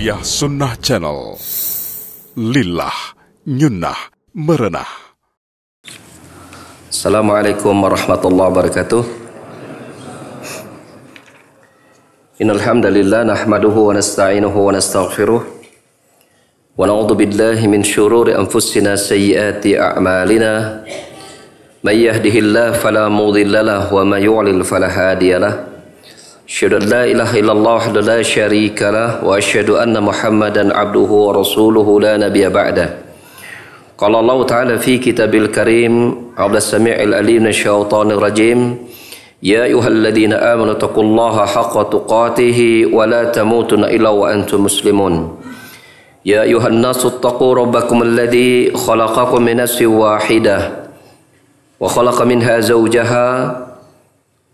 Tarbiyah Sunnah Channel. Lillah, nyunnah, merenah. Assalamualaikum warahmatullahi wabarakatuh. Innal hamdalillah nahmaduhu wa nasta'inuhu wa nastaghfiruh wa na'udzu billahi min shururi anfusina sayyiati a'malina. May yahdihillahu fala mudilla lahu wa may yudlil fala. أشهد أن لا إله إلا الله وحده لا شريك له وأشهد أن محمدا عبده ورسوله لا نبي بعده. قال الله تعالى في كتاب الكريم عبد السميع الأليم الشيطان الرجيم يا أيها الذين آمنوا اتقوا الله حق تقاته ولا تموتن إلا وأنتم مسلمون. يا أيها الناس اتقوا ربكم الذي خلقكم من نفس واحدة وخلق منها زوجها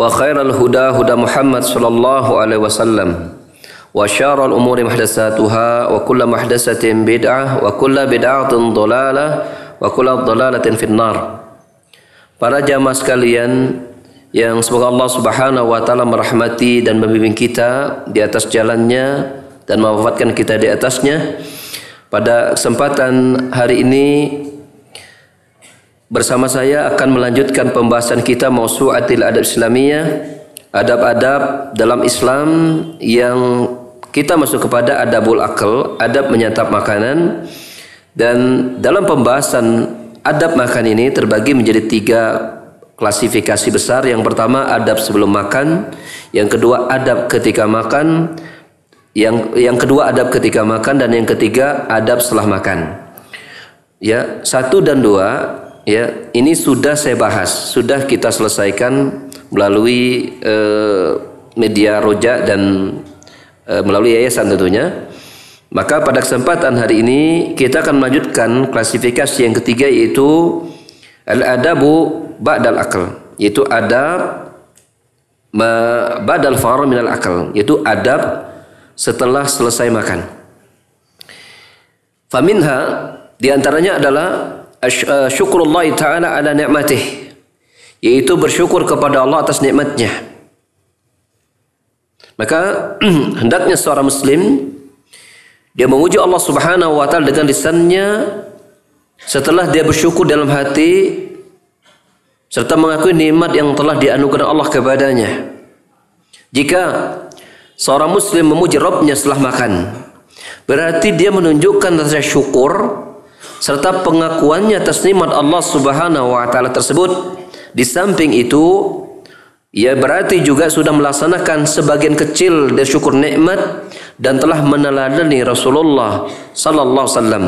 وخير الهدى هدى محمد صلى الله عليه وسلم وشار الأمور محدثاتها وكل محدثة بدعة وكل بدعة ضلالة وكل ضلالة في النار Para jamaah sekalian yang semoga Allah Subhanahu wa taala merahmati dan membimbing kita di atas jalannya dan mewafatkan kita di atasnya. Pada kesempatan hari ini Bersama saya akan melanjutkan pembahasan kita Mausu'atil Adab Islamiyah Adab-adab dalam Islam yang kita masuk kepada adabul akal, adab menyantap makanan dan dalam pembahasan adab makan ini terbagi menjadi tiga klasifikasi besar. Yang pertama adab sebelum makan, yang kedua adab ketika makan, yang yang kedua adab ketika makan dan yang ketiga adab setelah makan. Ya, satu dan dua ya ini sudah saya bahas, sudah kita selesaikan melalui uh, media roja dan uh, melalui yayasan tentunya. Maka pada kesempatan hari ini kita akan melanjutkan klasifikasi yang ketiga yaitu al-adabu ba'dal akal, yaitu adab ba'dal farar minal akal, yaitu adab setelah selesai makan. Faminha di antaranya adalah syukurullah taala ala nikmatih yaitu bersyukur kepada Allah atas nikmatnya maka hendaknya seorang muslim dia memuji Allah Subhanahu wa taala dengan lisannya setelah dia bersyukur dalam hati serta mengakui nikmat yang telah dianugerahkan Allah kepadanya. Jika seorang muslim memuji Rabbnya setelah makan berarti dia menunjukkan rasa syukur serta pengakuannya atas nikmat Allah Subhanahu wa taala tersebut. Di samping itu ia berarti juga sudah melaksanakan sebagian kecil dari syukur nikmat dan telah meneladani Rasulullah sallallahu wasallam.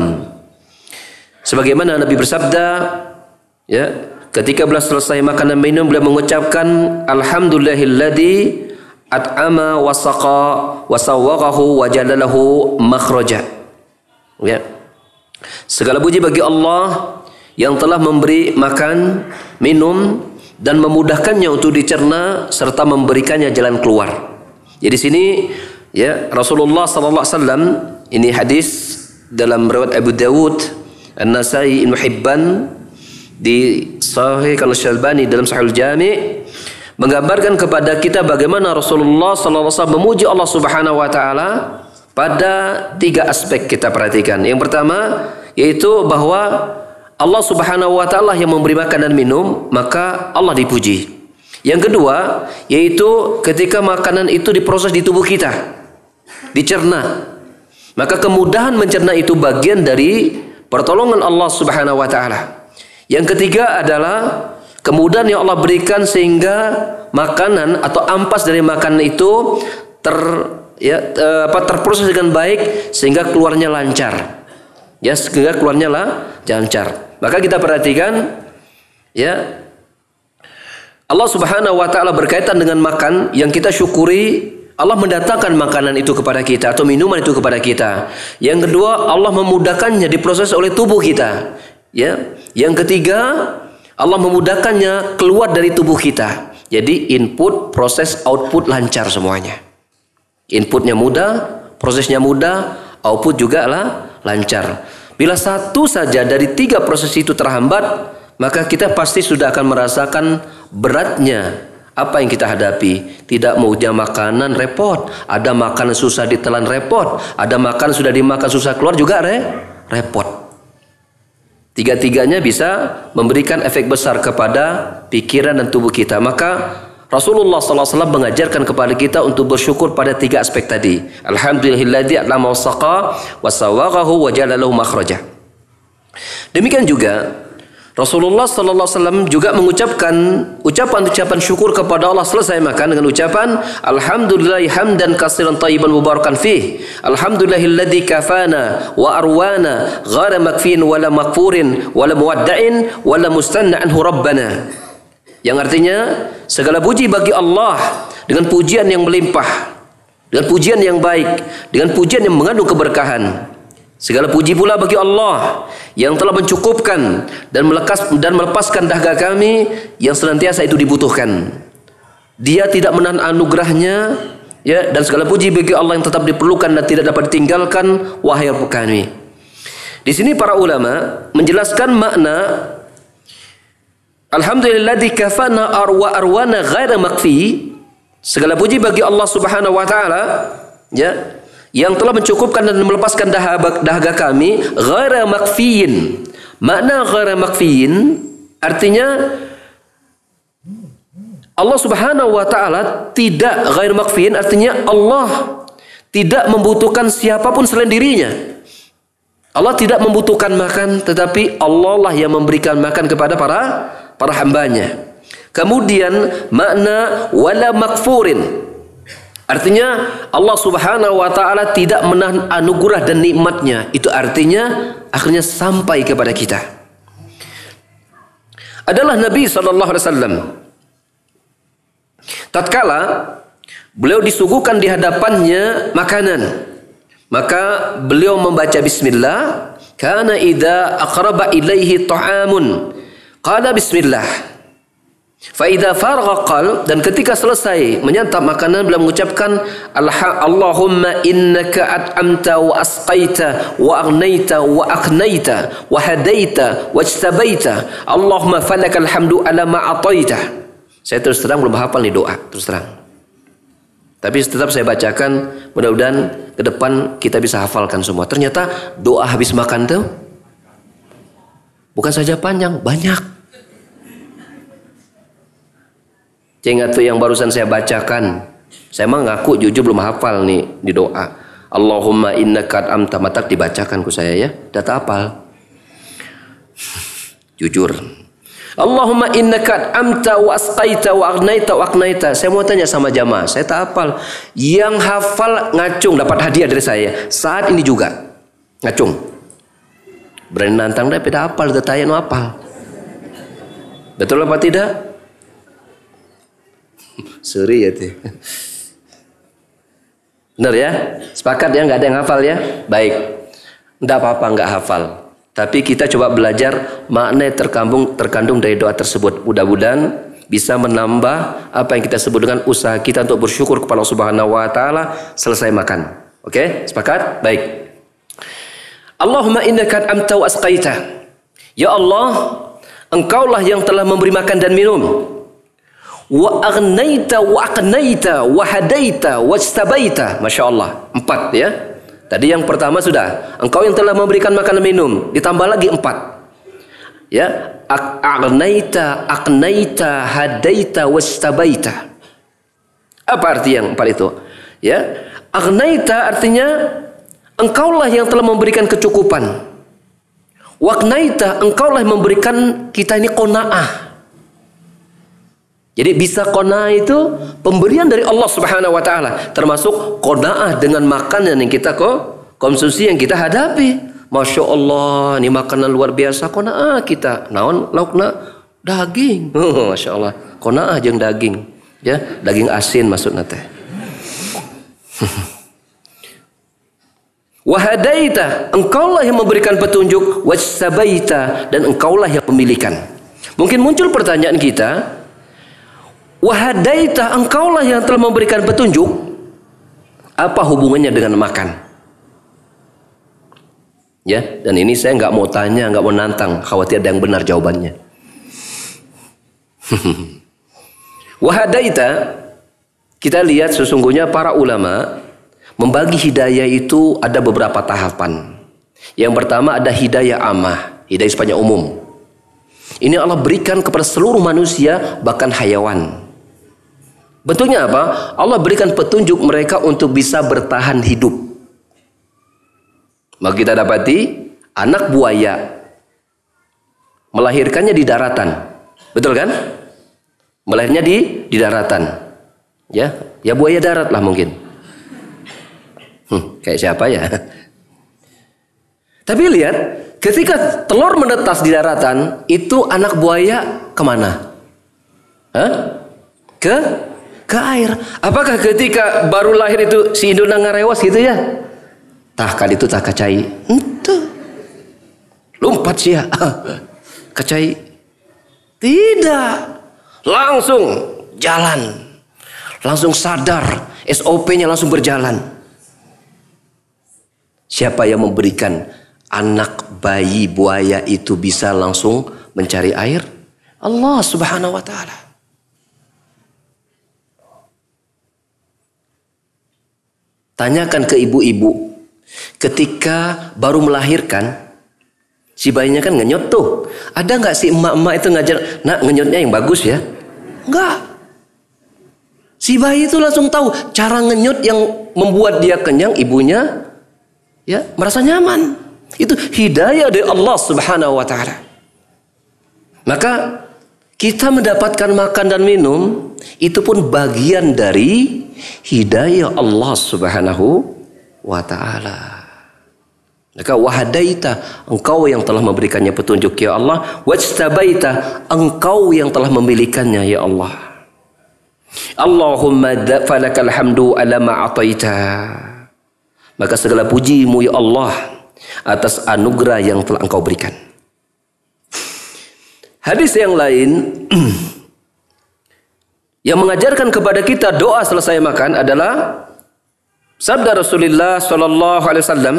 Sebagaimana Nabi bersabda ya ketika beliau selesai makan dan minum beliau mengucapkan alhamdulillahilladzi at'ama wa saqa wa sawwaqahu wa jalalahu makhraja. Ya Segala puji bagi Allah yang telah memberi makan, minum dan memudahkannya untuk dicerna serta memberikannya jalan keluar. Jadi sini ya Rasulullah sallallahu alaihi wasallam ini hadis dalam riwayat Abu Dawud, An-Nasai, Ibnu Hibban di Sahih Al-Syalbani dalam Sahih Al-Jami' menggambarkan kepada kita bagaimana Rasulullah wasallam memuji Allah Subhanahu wa taala pada tiga aspek kita perhatikan. Yang pertama yaitu bahwa Allah Subhanahu wa taala yang memberi makan dan minum, maka Allah dipuji. Yang kedua, yaitu ketika makanan itu diproses di tubuh kita, dicerna. Maka kemudahan mencerna itu bagian dari pertolongan Allah Subhanahu wa taala. Yang ketiga adalah kemudahan yang Allah berikan sehingga makanan atau ampas dari makanan itu ter ya apa terproses dengan baik sehingga keluarnya lancar. Ya, sehingga keluarnya lah lancar. Maka kita perhatikan ya Allah Subhanahu wa taala berkaitan dengan makan yang kita syukuri Allah mendatangkan makanan itu kepada kita atau minuman itu kepada kita. Yang kedua, Allah memudahkannya diproses oleh tubuh kita. Ya. Yang ketiga, Allah memudahkannya keluar dari tubuh kita. Jadi input, proses, output lancar semuanya. Inputnya mudah, prosesnya mudah, output juga lah lancar. Bila satu saja dari tiga proses itu terhambat, maka kita pasti sudah akan merasakan beratnya apa yang kita hadapi? Tidak maunya makanan repot. Ada makanan susah ditelan repot. Ada makanan sudah dimakan susah keluar juga re repot. Tiga-tiganya bisa memberikan efek besar kepada pikiran dan tubuh kita. Maka Rasulullah SAW mengajarkan kepada kita untuk bersyukur pada tiga aspek tadi. Alhamdulillahilladzi a'lama wasaqa wasawaghahu wa jalalahu makhraja. Demikian juga Rasulullah sallallahu alaihi wasallam juga mengucapkan ucapan-ucapan syukur kepada Allah selesai makan dengan ucapan alhamdulillah hamdan katsiran tayyiban mubarakan fih alhamdulillahilladzi kafana wa arwana ghara makfin wala makfurin wala muwadda'in wala mustanna anhu rabbana yang artinya segala puji bagi Allah dengan pujian yang melimpah dengan pujian yang baik dengan pujian yang mengandung keberkahan Segala puji pula bagi Allah yang telah mencukupkan dan melekas dan melepaskan dahaga kami yang senantiasa itu dibutuhkan. Dia tidak menahan anugerahnya ya dan segala puji bagi Allah yang tetap diperlukan dan tidak dapat ditinggalkan wahai kami. Di sini para ulama menjelaskan makna Alhamdulilladzi kafana arwa arwana ghaira makfi. Segala puji bagi Allah Subhanahu wa taala ya yang telah mencukupkan dan melepaskan dahaga, dahaga kami ghaira makfiin makna ghaira makfiin artinya Allah Subhanahu wa taala tidak ghair makfiin artinya Allah tidak membutuhkan siapa pun selain dirinya Allah tidak membutuhkan makan tetapi Allah lah yang memberikan makan kepada para para hambanya kemudian makna wala makfurin Artinya Allah Subhanahu wa taala tidak menahan anugerah dan nikmatnya. Itu artinya akhirnya sampai kepada kita. Adalah Nabi wasallam. Tatkala beliau disuguhkan di hadapannya makanan, maka beliau membaca bismillah, kana idza aqraba ilaihi ta'amun qala bismillah. Faida farqa dan ketika selesai menyantap makanan beliau mengucapkan Allahumma innaka at'amta wa asqaita wa aghnaita wa aqnaita wa hadaita wa ijtabaita Allahumma falakal hamdu ala ma ataita. Saya terus terang belum hafal nih doa, terus terang. Tapi tetap saya bacakan, mudah-mudahan ke depan kita bisa hafalkan semua. Ternyata doa habis makan tuh bukan saja panjang, banyak. Ingat tuh yang barusan saya bacakan. Saya emang ngaku jujur belum hafal nih di doa. Allahumma innaka amta matak dibacakan ku saya ya. Data hafal. jujur. Allahumma innaka amta wa wa agnaita wa aqnaita. Saya mau tanya sama jamaah, saya tak hafal. Yang hafal ngacung dapat hadiah dari saya. Saat ini juga. Ngacung. Berani nantang dah, tidak hafal, tanya no hafal. Betul apa tidak? Suri ya tuh. Benar ya? Sepakat ya nggak ada yang hafal ya? Baik. Enggak apa-apa nggak hafal. Tapi kita coba belajar makna terkandung terkandung dari doa tersebut. Mudah-mudahan bisa menambah apa yang kita sebut dengan usaha kita untuk bersyukur kepada Allah Subhanahu wa taala selesai makan. Oke? Sepakat? Baik. Allahumma innaka amta wa asqaita. Ya Allah, Engkaulah yang telah memberi makan dan minum wa aghnaita wa aqnaita wa hadaita wa istabaita. Allah. Empat ya. Tadi yang pertama sudah. Engkau yang telah memberikan makan minum ditambah lagi empat. Ya. Aghnaita aqnaita hadaita wa istabaita. Apa arti yang empat itu? Ya. Aghnaita artinya engkaulah yang telah memberikan kecukupan. Waknaita engkaulah yang memberikan kita ini kona'ah jadi bisa kona itu pemberian dari Allah Subhanahu wa taala, termasuk kona'ah dengan makanan yang kita kok konsumsi yang kita hadapi. Masya Allah, ini makanan luar biasa konaah kita. Naon laukna daging. Oh, Masya Allah, konaah jeung daging. Ya, daging asin maksudnya teh. Wahadaita, engkaulah yang memberikan petunjuk, wasabaita dan engkaulah yang memilikan. Mungkin muncul pertanyaan kita, wahadaita, engkaulah yang telah memberikan petunjuk, apa hubungannya dengan makan? Ya, dan ini saya nggak mau tanya, nggak mau nantang, khawatir ada yang benar jawabannya. Wahadaita, kita lihat sesungguhnya para ulama Membagi hidayah itu ada beberapa tahapan. Yang pertama ada hidayah amah, hidayah sepanjang umum. Ini Allah berikan kepada seluruh manusia bahkan hayawan. Bentuknya apa? Allah berikan petunjuk mereka untuk bisa bertahan hidup. Maka kita dapati anak buaya melahirkannya di daratan. Betul kan? Melahirnya di di daratan. Ya, ya buaya darat lah mungkin. Hmm, kayak siapa ya? Tapi lihat, ketika telur menetas di daratan, itu anak buaya ke mana? Hah? Ke ke air. Apakah ketika baru lahir itu si induknya ngarewas gitu ya? Tahkan itu tak kacai. Itu. Lompat sih ya. Kacai. Tidak. Langsung jalan. Langsung sadar. SOP-nya langsung berjalan. Siapa yang memberikan anak bayi buaya itu bisa langsung mencari air? Allah Subhanahu wa taala. Tanyakan ke ibu-ibu ketika baru melahirkan si bayinya kan ngenyot tuh. Ada nggak si emak-emak itu ngajar, nak ngenyotnya yang bagus ya? Enggak. Si bayi itu langsung tahu cara ngenyot yang membuat dia kenyang ibunya ya merasa nyaman. Itu hidayah dari Allah Subhanahu wa taala. Maka kita mendapatkan makan dan minum itu pun bagian dari hidayah Allah Subhanahu wa taala. Maka wahadaita engkau yang telah memberikannya petunjuk ya Allah wajtabaita engkau yang telah memilikannya ya Allah. Allahumma falakal hamdu ala ma maka segala pujimu ya Allah atas anugerah yang telah engkau berikan. Hadis yang lain yang mengajarkan kepada kita doa selesai makan adalah sabda Rasulullah sallallahu alaihi wasallam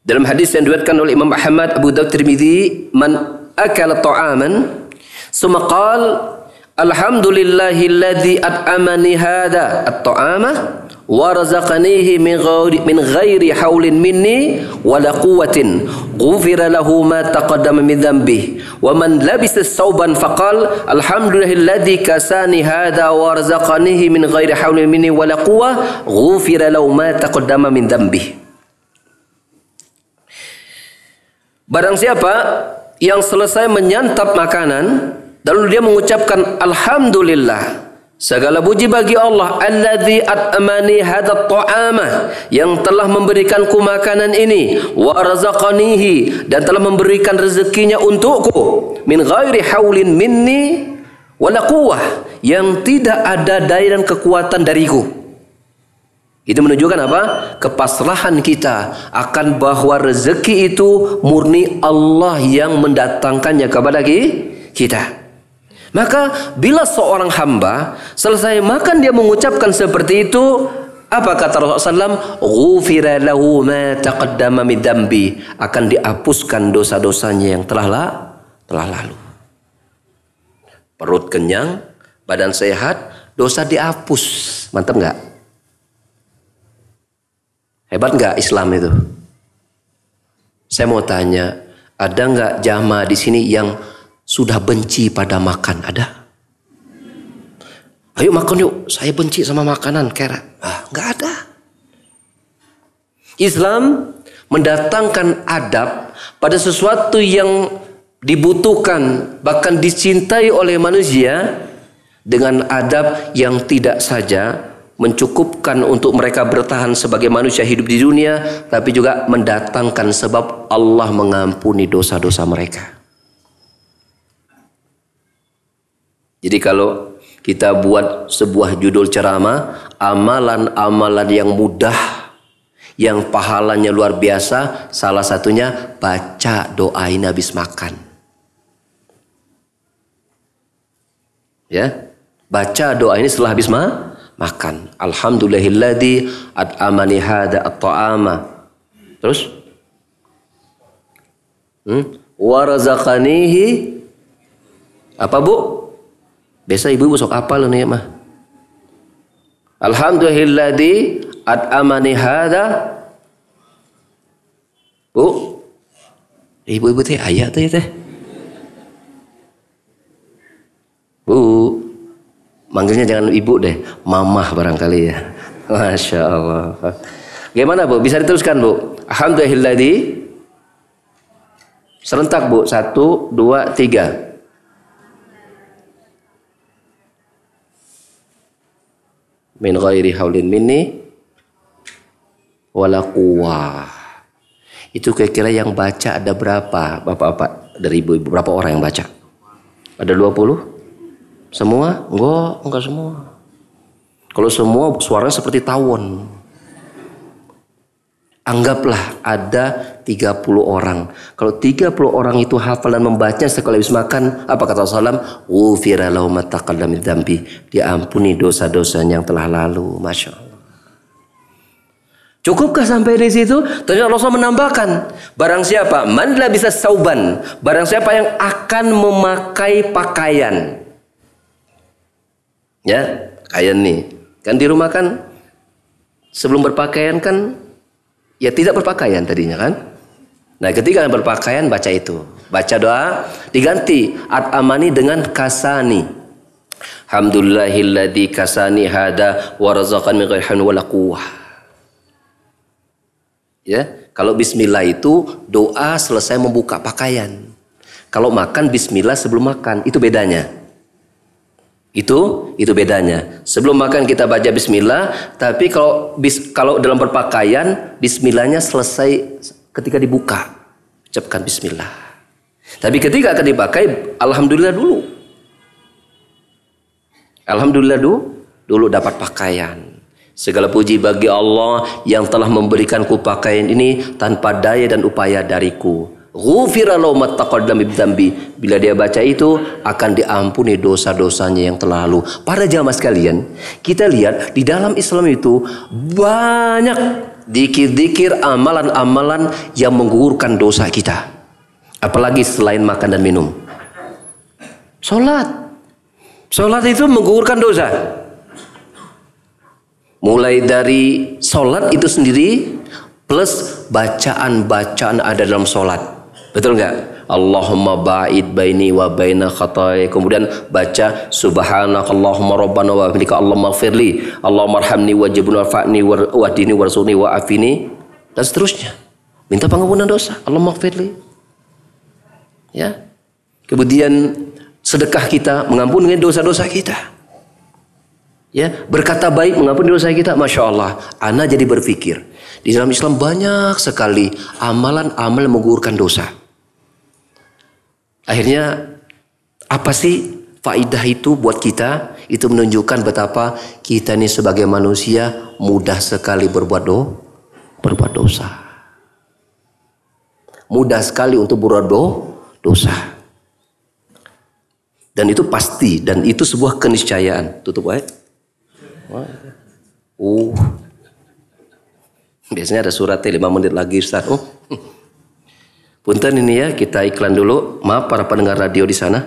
dalam hadis yang diriwayatkan oleh Imam Ahmad Abu Dawud Tirmizi man akala ta'aman summa qala Alhamdulillahilladzi at'amani hadha at-ta'ama wa razaqanihi min ghairi min ghairi haulin minni wala quwwatin. Ghufira lahu ma taqaddama min dhanbihi wa man labisa sauban faqal alhamdulillahilladzi kasani hadha wa razaqanihi min ghairi haulin minni wala quwwa. Ghufira lahu ma taqaddama min dhanbihi Barang siapa yang selesai menyantap makanan Lalu dia mengucapkan Alhamdulillah Segala puji bagi Allah Alladhi at'amani hadha ta'ama Yang telah memberikanku makanan ini Wa razaqanihi Dan telah memberikan rezekinya untukku Min ghairi hawlin minni Wala quwah Yang tidak ada daya dan kekuatan dariku Itu menunjukkan apa? Kepasrahan kita akan bahwa rezeki itu murni Allah yang mendatangkannya kepada kita. Maka bila seorang hamba selesai makan dia mengucapkan seperti itu, apa kata Rasulullah SAW? Ghufira lahu ma. Akan dihapuskan dosa-dosanya yang telah la, telah lalu. Perut kenyang, badan sehat, dosa dihapus. Mantap nggak? Hebat nggak Islam itu? Saya mau tanya, ada nggak jamaah di sini yang sudah benci pada makan? Ada? Ayo makan yuk. Saya benci sama makanan kera. Ah, nggak ada. Islam mendatangkan adab pada sesuatu yang dibutuhkan bahkan dicintai oleh manusia dengan adab yang tidak saja mencukupkan untuk mereka bertahan sebagai manusia hidup di dunia tapi juga mendatangkan sebab Allah mengampuni dosa-dosa mereka. Jadi kalau kita buat sebuah judul ceramah, amalan-amalan yang mudah, yang pahalanya luar biasa, salah satunya baca doa ini habis makan. Ya, baca doa ini setelah habis ma makan. Alhamdulillahilladzi at'amani hada at-ta'ama. Terus? Hmm? Warazaqanihi apa bu? Biasa ibu-ibu sok apa lo nih mah? Alhamdulillahilladzi at'amani hada Bu. Ibu-ibu teh ayat teh teh. Bu. Manggilnya jangan ibu deh, mamah barangkali ya. Masya Allah. Gimana bu? Bisa diteruskan bu? Alhamdulillahilladzi Serentak bu, satu, dua, tiga. Min ghairi haulin minni wala quwwah. Itu kira-kira yang baca ada berapa Bapak-bapak dari ibu-ibu berapa orang yang baca? Ada 20? Semua? Enggak, enggak semua. Kalau semua suaranya seperti tawon. Anggaplah ada 30 orang. Kalau 30 orang itu hafal dan membaca sekali habis makan, apa kata Rasulullah? Ufira lahu. Diampuni dosa-dosanya yang telah lalu. Masya Allah. Cukupkah sampai di situ? Ternyata Rasul menambahkan, barang siapa man bisa sauban, barang siapa yang akan memakai pakaian. Ya, kayak nih. Kan di rumah kan sebelum berpakaian kan ya tidak berpakaian tadinya kan. Nah, ketika berpakaian baca itu. Baca doa diganti at amani dengan kasani. Alhamdulillahilladzi kasani hada wa razaqan min ghairi. Ya, kalau bismillah itu doa selesai membuka pakaian. Kalau makan bismillah sebelum makan, itu bedanya. Itu itu bedanya. Sebelum makan kita baca bismillah, tapi kalau bis, kalau dalam berpakaian bismillahnya selesai ketika dibuka. Ucapkan bismillah. Tapi ketika akan dipakai alhamdulillah dulu. Alhamdulillah dulu dulu dapat pakaian. Segala puji bagi Allah yang telah memberikanku pakaian ini tanpa daya dan upaya dariku. Ghufira Bila dia baca itu akan diampuni dosa-dosanya yang telah lalu. Para jamaah sekalian, kita lihat di dalam Islam itu banyak dikir-dikir amalan-amalan yang menggugurkan dosa kita. Apalagi selain makan dan minum. Salat. Salat itu menggugurkan dosa. Mulai dari sholat itu sendiri plus bacaan-bacaan ada dalam sholat. Betul nggak? Allahumma ba'id baini wa baina khatai. Kemudian baca subhanakallahumma rabbana wa bihamdika Allahumma firli. Allahumma arhamni wajibni warfa'ni wahdini warzuqni wa afini dan seterusnya. Minta pengampunan dosa. Allahumma firli. Ya. Kemudian sedekah kita mengampuni dosa-dosa kita ya berkata baik mengampuni dosa kita masya Allah Ana jadi berpikir di dalam Islam banyak sekali amalan-amal menggugurkan dosa akhirnya apa sih faidah itu buat kita itu menunjukkan betapa kita ini sebagai manusia mudah sekali berbuat do berbuat dosa mudah sekali untuk berbuat do dosa dan itu pasti dan itu sebuah keniscayaan tutup ayat Uh. Biasanya ada suratnya 5 menit lagi Ustaz. Oh. Punten ini ya, kita iklan dulu. Maaf para pendengar radio di sana.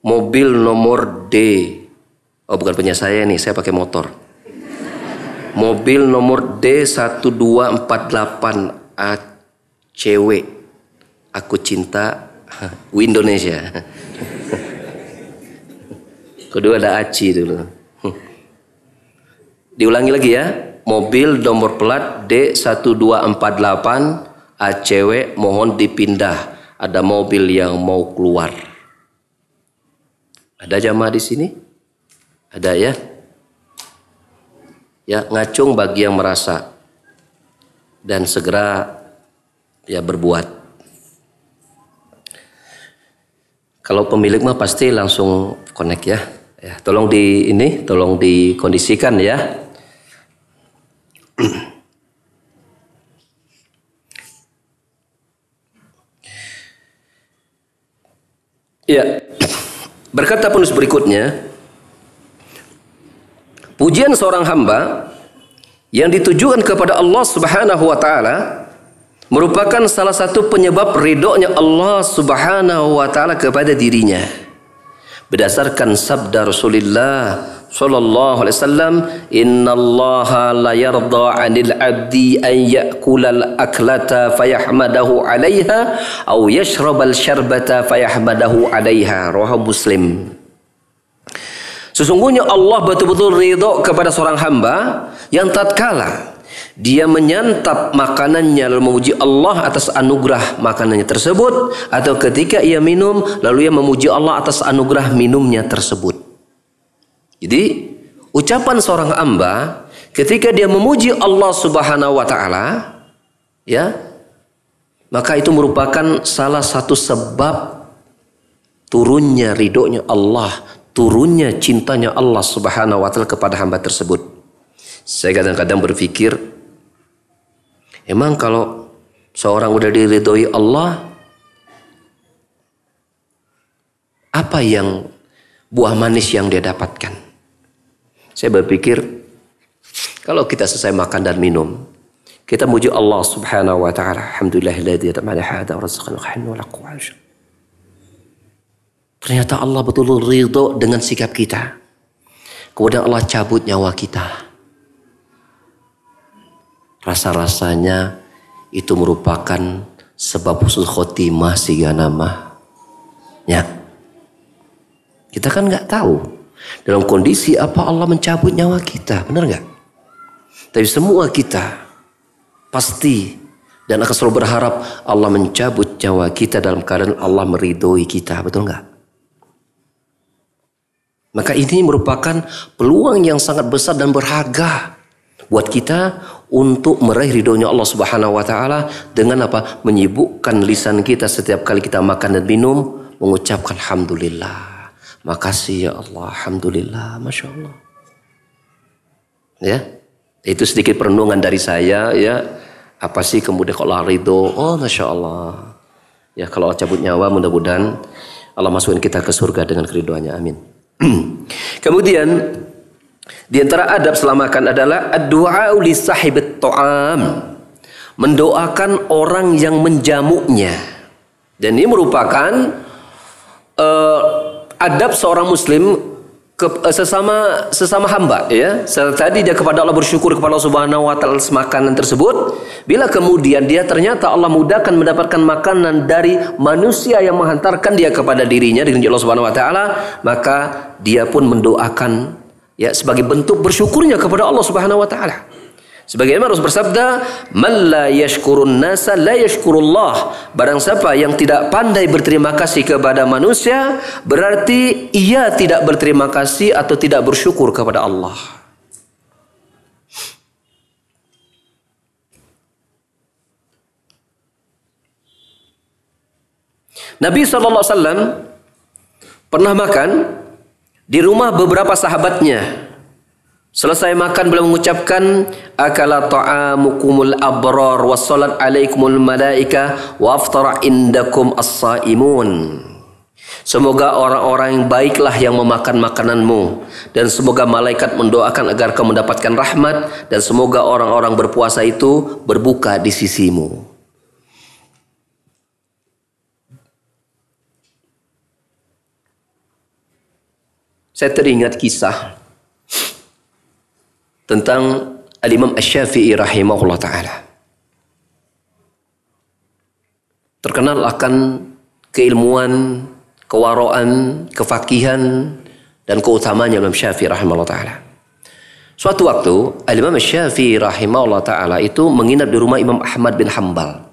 Mobil nomor D. Oh, bukan punya saya nih, saya pakai motor. Mobil nomor D1248 ACW. Aku cinta Indonesia. Kedua ada Aci dulu. Diulangi lagi ya. Mobil nomor plat D1248 ACW mohon dipindah. Ada mobil yang mau keluar. Ada jamaah di sini? Ada ya? Ya, ngacung bagi yang merasa dan segera ya berbuat. Kalau pemilik mah pasti langsung connect ya. Ya, tolong di ini, tolong dikondisikan ya. Ya, berkata penulis berikutnya, pujian seorang hamba yang ditujukan kepada Allah Subhanahu wa taala merupakan salah satu penyebab ridhonya Allah Subhanahu wa taala kepada dirinya. Berdasarkan sabda Rasulullah sallallahu alaihi wasallam, "Innallaha la yarda 'anil 'abdi an ya'kula al-aklata fayahmadahu 'alaiha aw yashraba al-syarbata fayahmadahu 'alaiha." Rawahu Muslim. Sesungguhnya Allah betul-betul ridho kepada seorang hamba yang tatkala dia menyantap makanannya lalu memuji Allah atas anugerah makanannya tersebut atau ketika ia minum lalu ia memuji Allah atas anugerah minumnya tersebut. Jadi ucapan seorang hamba ketika dia memuji Allah Subhanahu wa taala ya maka itu merupakan salah satu sebab turunnya ridhonya Allah, turunnya cintanya Allah Subhanahu wa taala kepada hamba tersebut. Saya kadang-kadang berpikir Emang kalau seorang udah diridhoi Allah, apa yang buah manis yang dia dapatkan? Saya berpikir, kalau kita selesai makan dan minum, kita muji Allah subhanahu wa ta'ala. Alhamdulillahilladzi atamana hada wa razaqana wa Ternyata Allah betul-betul ridho dengan sikap kita. Kemudian Allah cabut nyawa kita rasa-rasanya itu merupakan sebab usul khotimah siga nama. Ya. Kita kan nggak tahu dalam kondisi apa Allah mencabut nyawa kita, benar nggak? Tapi semua kita pasti dan akan selalu berharap Allah mencabut nyawa kita dalam keadaan Allah meridhoi kita, betul nggak? Maka ini merupakan peluang yang sangat besar dan berharga buat kita untuk meraih ridhonya Allah Subhanahu wa taala dengan apa? Menyibukkan lisan kita setiap kali kita makan dan minum mengucapkan alhamdulillah. Makasih ya Allah, alhamdulillah, masya Allah. Ya, itu sedikit perenungan dari saya ya. Apa sih kemudian kalau ridho? Oh, masya Allah. Ya kalau cabut nyawa mudah-mudahan Allah masukin kita ke surga dengan keriduannya. Amin. Kemudian di antara adab selama makan adalah doa li sahibit ta'am. Mendoakan orang yang menjamuknya. Dan ini merupakan uh, adab seorang muslim ke, uh, sesama sesama hamba ya. Tadi dia kepada Allah bersyukur kepada Allah Subhanahu wa taala makanan tersebut. Bila kemudian dia ternyata Allah mudahkan mendapatkan makanan dari manusia yang menghantarkan dia kepada dirinya dengan Allah Subhanahu wa taala, maka dia pun mendoakan ya sebagai bentuk bersyukurnya kepada Allah Subhanahu wa taala. Sebagaimana Rasul bersabda, "Man la yashkurun nasa la yashkurullah." Barang siapa yang tidak pandai berterima kasih kepada manusia, berarti ia tidak berterima kasih atau tidak bersyukur kepada Allah. Nabi SAW pernah makan di rumah beberapa sahabatnya. Selesai makan beliau mengucapkan akala ta'amukumul abrar wa salat alaikumul malaika wa aftara indakum as-saimun. Semoga orang-orang yang baiklah yang memakan makananmu dan semoga malaikat mendoakan agar kau mendapatkan rahmat dan semoga orang-orang berpuasa itu berbuka di sisimu. Saya teringat kisah tentang Al-Imam Asy-Syafi'i rahimahullah taala. Terkenal akan keilmuan, kewaraan, kefakihan dan keutamanya Imam Syafi'i rahimahullah taala. Suatu waktu Al-Imam Syafi'i rahimahullah taala itu menginap di rumah Imam Ahmad bin Hambal.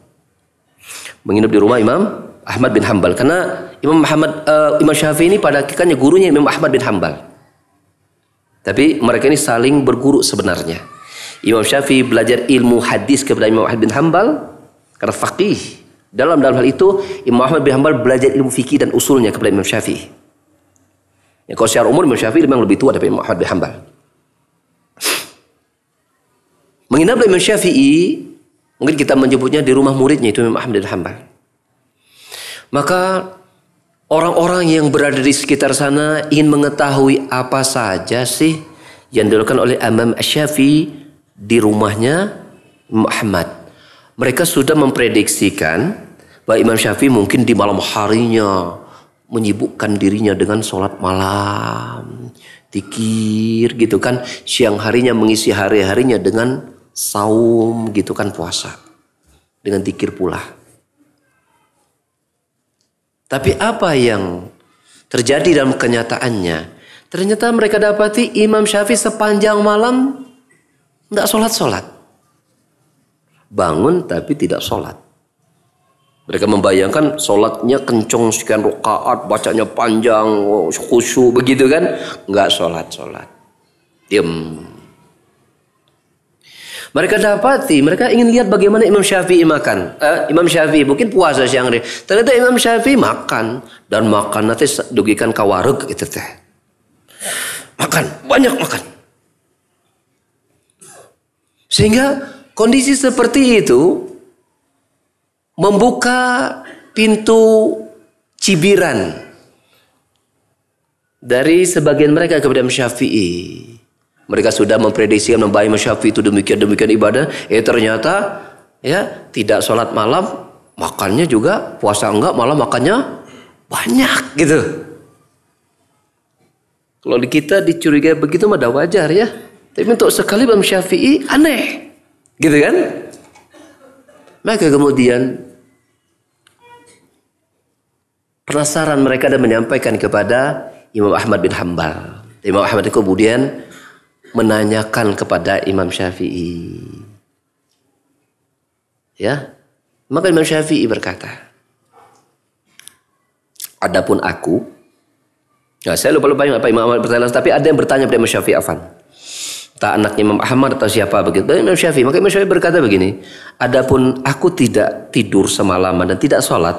Menginap di rumah Imam Ahmad bin Hambal karena Imam Muhammad uh, Imam Syafi'i ini pada hakikatnya gurunya Imam Ahmad bin Hambal. Tapi mereka ini saling berguru sebenarnya. Imam Syafi'i belajar ilmu hadis kepada Imam Ahmad bin Hambal karena faqih. Dalam dalam hal itu Imam Ahmad bin Hambal belajar ilmu fikih dan usulnya kepada Imam Syafi'i. Ya, kalau secara umur Imam Syafi'i memang lebih tua daripada Imam Ahmad bin Hanbal. Menginap Imam Syafi'i, mungkin kita menyebutnya di rumah muridnya itu Imam Ahmad bin Hanbal. Maka orang-orang yang berada di sekitar sana ingin mengetahui apa saja sih yang dilakukan oleh Imam Syafi'i di rumahnya Muhammad. Mereka sudah memprediksikan bahwa Imam Syafi'i mungkin di malam harinya menyibukkan dirinya dengan sholat malam, tikir gitu kan. Siang harinya mengisi hari-harinya dengan saum gitu kan puasa. Dengan tikir pula. Tapi apa yang terjadi dalam kenyataannya? Ternyata mereka dapati Imam Syafi'i sepanjang malam tidak sholat-sholat. Bangun tapi tidak sholat. Mereka membayangkan sholatnya kencong sekian rakaat, bacanya panjang, khusyuk begitu kan? Enggak sholat sholat, diam. Mereka dapati, mereka ingin lihat bagaimana Imam Syafi'i makan. Eh, Imam Syafi'i mungkin puasa siang hari. Ternyata Imam Syafi'i makan dan makan nanti dugikan kawaruk itu teh. Makan, banyak makan. Sehingga kondisi seperti itu membuka pintu cibiran dari sebagian mereka kepada Syafi'i. Mereka sudah memprediksi membaik Syafi'i itu demikian demikian ibadah, eh ternyata ya tidak sholat malam, makannya juga puasa enggak, malah makannya banyak gitu. Kalau di kita dicurigai begitu mah wajar ya. Tapi untuk sekali Imam Syafi'i aneh. Gitu kan? Maka kemudian Penasaran mereka dan menyampaikan kepada Imam Ahmad bin Hambal. Imam Ahmad kemudian menanyakan kepada Imam Syafi'i. Ya, maka Imam Syafi'i berkata, Adapun aku, ya saya lupa lupa apa Imam Ahmad bertanya, tapi ada yang bertanya pada Imam Syafi'i Afan. Tak anaknya Imam Ahmad atau siapa begitu. Imam Syafi'i, maka Imam Syafi'i berkata begini, Adapun aku tidak tidur semalaman dan tidak sholat,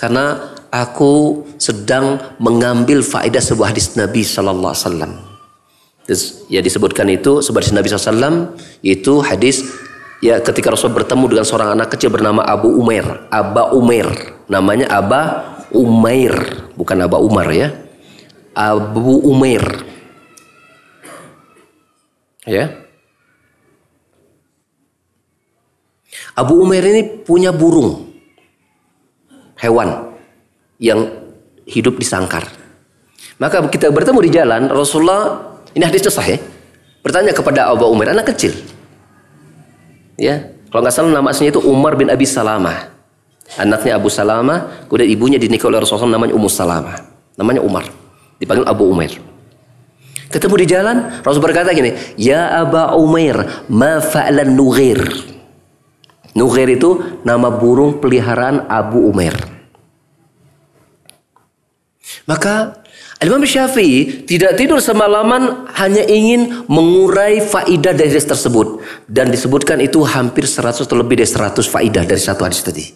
karena aku sedang mengambil faedah sebuah hadis Nabi Sallallahu Alaihi Wasallam. Ya disebutkan itu hadis Nabi Sallam itu hadis ya ketika Rasul bertemu dengan seorang anak kecil bernama Abu Umair, Aba Umair, namanya Aba Umair, bukan Aba Umar ya. Abu Umair. Ya. Abu Umair ini punya burung hewan yang hidup di sangkar. Maka kita bertemu di jalan, Rasulullah, ini hadis sahih, bertanya kepada Abu Umar, anak kecil. Ya, kalau nggak salah nama aslinya itu Umar bin Abi Salamah. Anaknya Abu Salamah, kemudian ibunya dinikah oleh Rasulullah namanya Ummu Salamah. Namanya Umar. Dipanggil Abu Umar. Ketemu di jalan, Rasul berkata gini, Ya Aba Umair, ma fa'lan Nughir. Nughir itu nama burung peliharaan Abu Umair. Maka Imam Syafi'i tidak tidur semalaman hanya ingin mengurai faidah dari hadis tersebut dan disebutkan itu hampir 100 atau lebih dari 100 faidah dari satu hadis tadi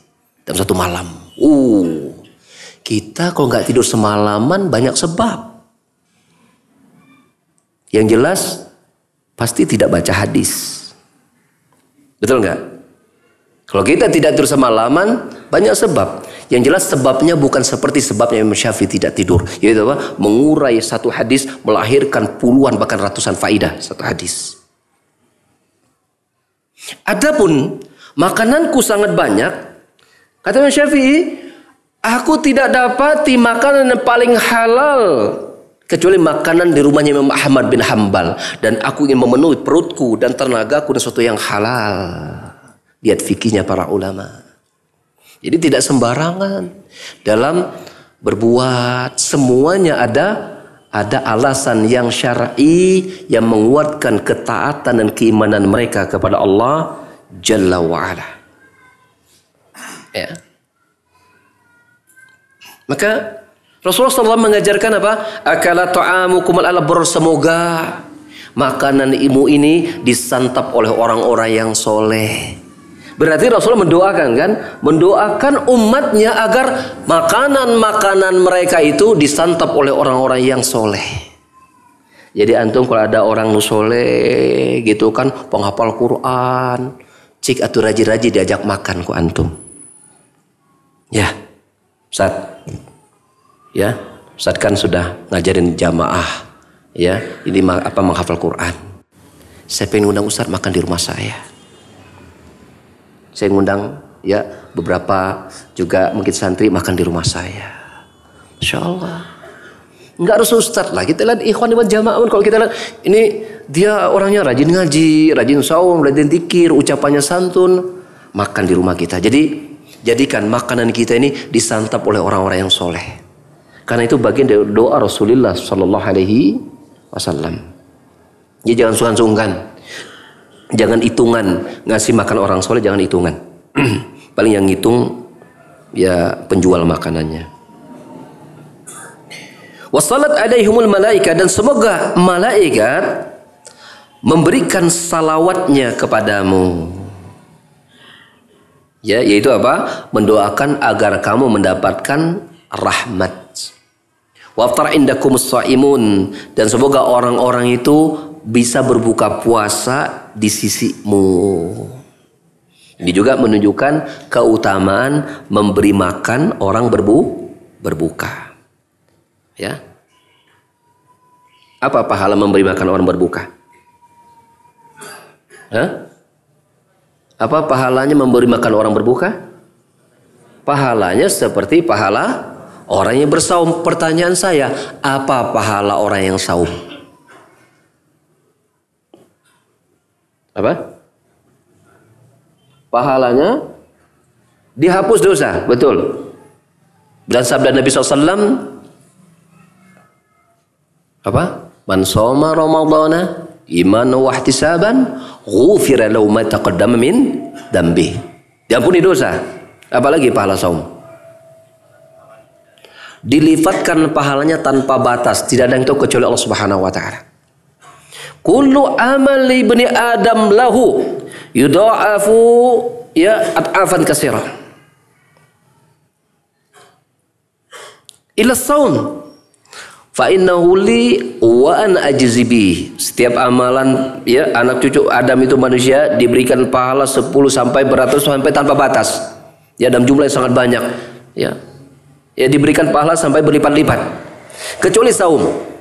dalam satu malam. Uh, kita kalau nggak tidur semalaman banyak sebab. Yang jelas pasti tidak baca hadis. Betul nggak? Kalau kita tidak tidur semalaman banyak sebab. Yang jelas sebabnya bukan seperti sebabnya Imam Syafi'i tidak tidur. Yaitu apa? Mengurai satu hadis melahirkan puluhan bahkan ratusan faidah satu hadis. Adapun makananku sangat banyak. Kata Imam Syafi'i, aku tidak dapati makanan yang paling halal kecuali makanan di rumahnya Imam Ahmad bin Hambal dan aku ingin memenuhi perutku dan tenagaku dengan sesuatu yang halal. Lihat fikihnya para ulama. Jadi tidak sembarangan dalam berbuat semuanya ada ada alasan yang syar'i yang menguatkan ketaatan dan keimanan mereka kepada Allah Jalla wa'ala. Ya. Maka Rasulullah SAW mengajarkan apa? Akala ta'amukum ala Semoga makanan imu ini disantap oleh orang-orang yang soleh Berarti Rasulullah mendoakan kan? Mendoakan umatnya agar makanan-makanan mereka itu disantap oleh orang-orang yang soleh. Jadi antum kalau ada orang soleh gitu kan penghafal Quran, cik atau raji-raji diajak makan ku antum. Ya, Ustaz. Ya, Ustaz kan sudah ngajarin jamaah. Ya, ini apa menghafal Quran. Saya pengen undang Ustaz makan di rumah saya saya ngundang ya beberapa juga mungkin santri makan di rumah saya. Insya Allah. Enggak harus ustaz lah. Kita lihat ikhwan ikhwan jamaah kalau kita lihat ini dia orangnya rajin ngaji, rajin saum, rajin tikir, ucapannya santun, makan di rumah kita. Jadi jadikan makanan kita ini disantap oleh orang-orang yang soleh. Karena itu bagian dari doa Rasulullah Sallallahu Alaihi Wasallam. Jadi jangan sungkan-sungkan. Jangan hitungan ngasih makan orang soleh jangan hitungan. Paling yang ngitung ya penjual makanannya. Wassalat alaihumul malaika dan semoga malaikat memberikan salawatnya kepadamu. Ya, yaitu apa? Mendoakan agar kamu mendapatkan rahmat. Waftar indakum imun dan semoga orang-orang itu bisa berbuka puasa di sisimu. Ini juga menunjukkan keutamaan memberi makan orang berbu berbuka. Ya. Apa pahala memberi makan orang berbuka? Hah? Apa pahalanya memberi makan orang berbuka? Pahalanya seperti pahala orang yang bersaum. Pertanyaan saya, apa pahala orang yang saum? Apa? Pahalanya dihapus dosa, betul. Dan sabda Nabi SAW apa? Man soma Ramadana iman wa ihtisaban ghufira lahu ma taqaddama min dambi. Diampuni dosa. Apalagi pahala saum. Dilifatkan pahalanya tanpa batas, tidak ada yang tahu kecuali Allah Subhanahu wa taala. Kullu amal ibni Adam lahu yudha'afu ya at'afan kasira. Ila saum fa innahu li wa ana ajzibi. Setiap amalan ya anak cucu Adam itu manusia diberikan pahala 10 sampai beratus sampai tanpa batas. Ya dalam jumlah yang sangat banyak. Ya. Ya diberikan pahala sampai berlipat-lipat. Kecuali saum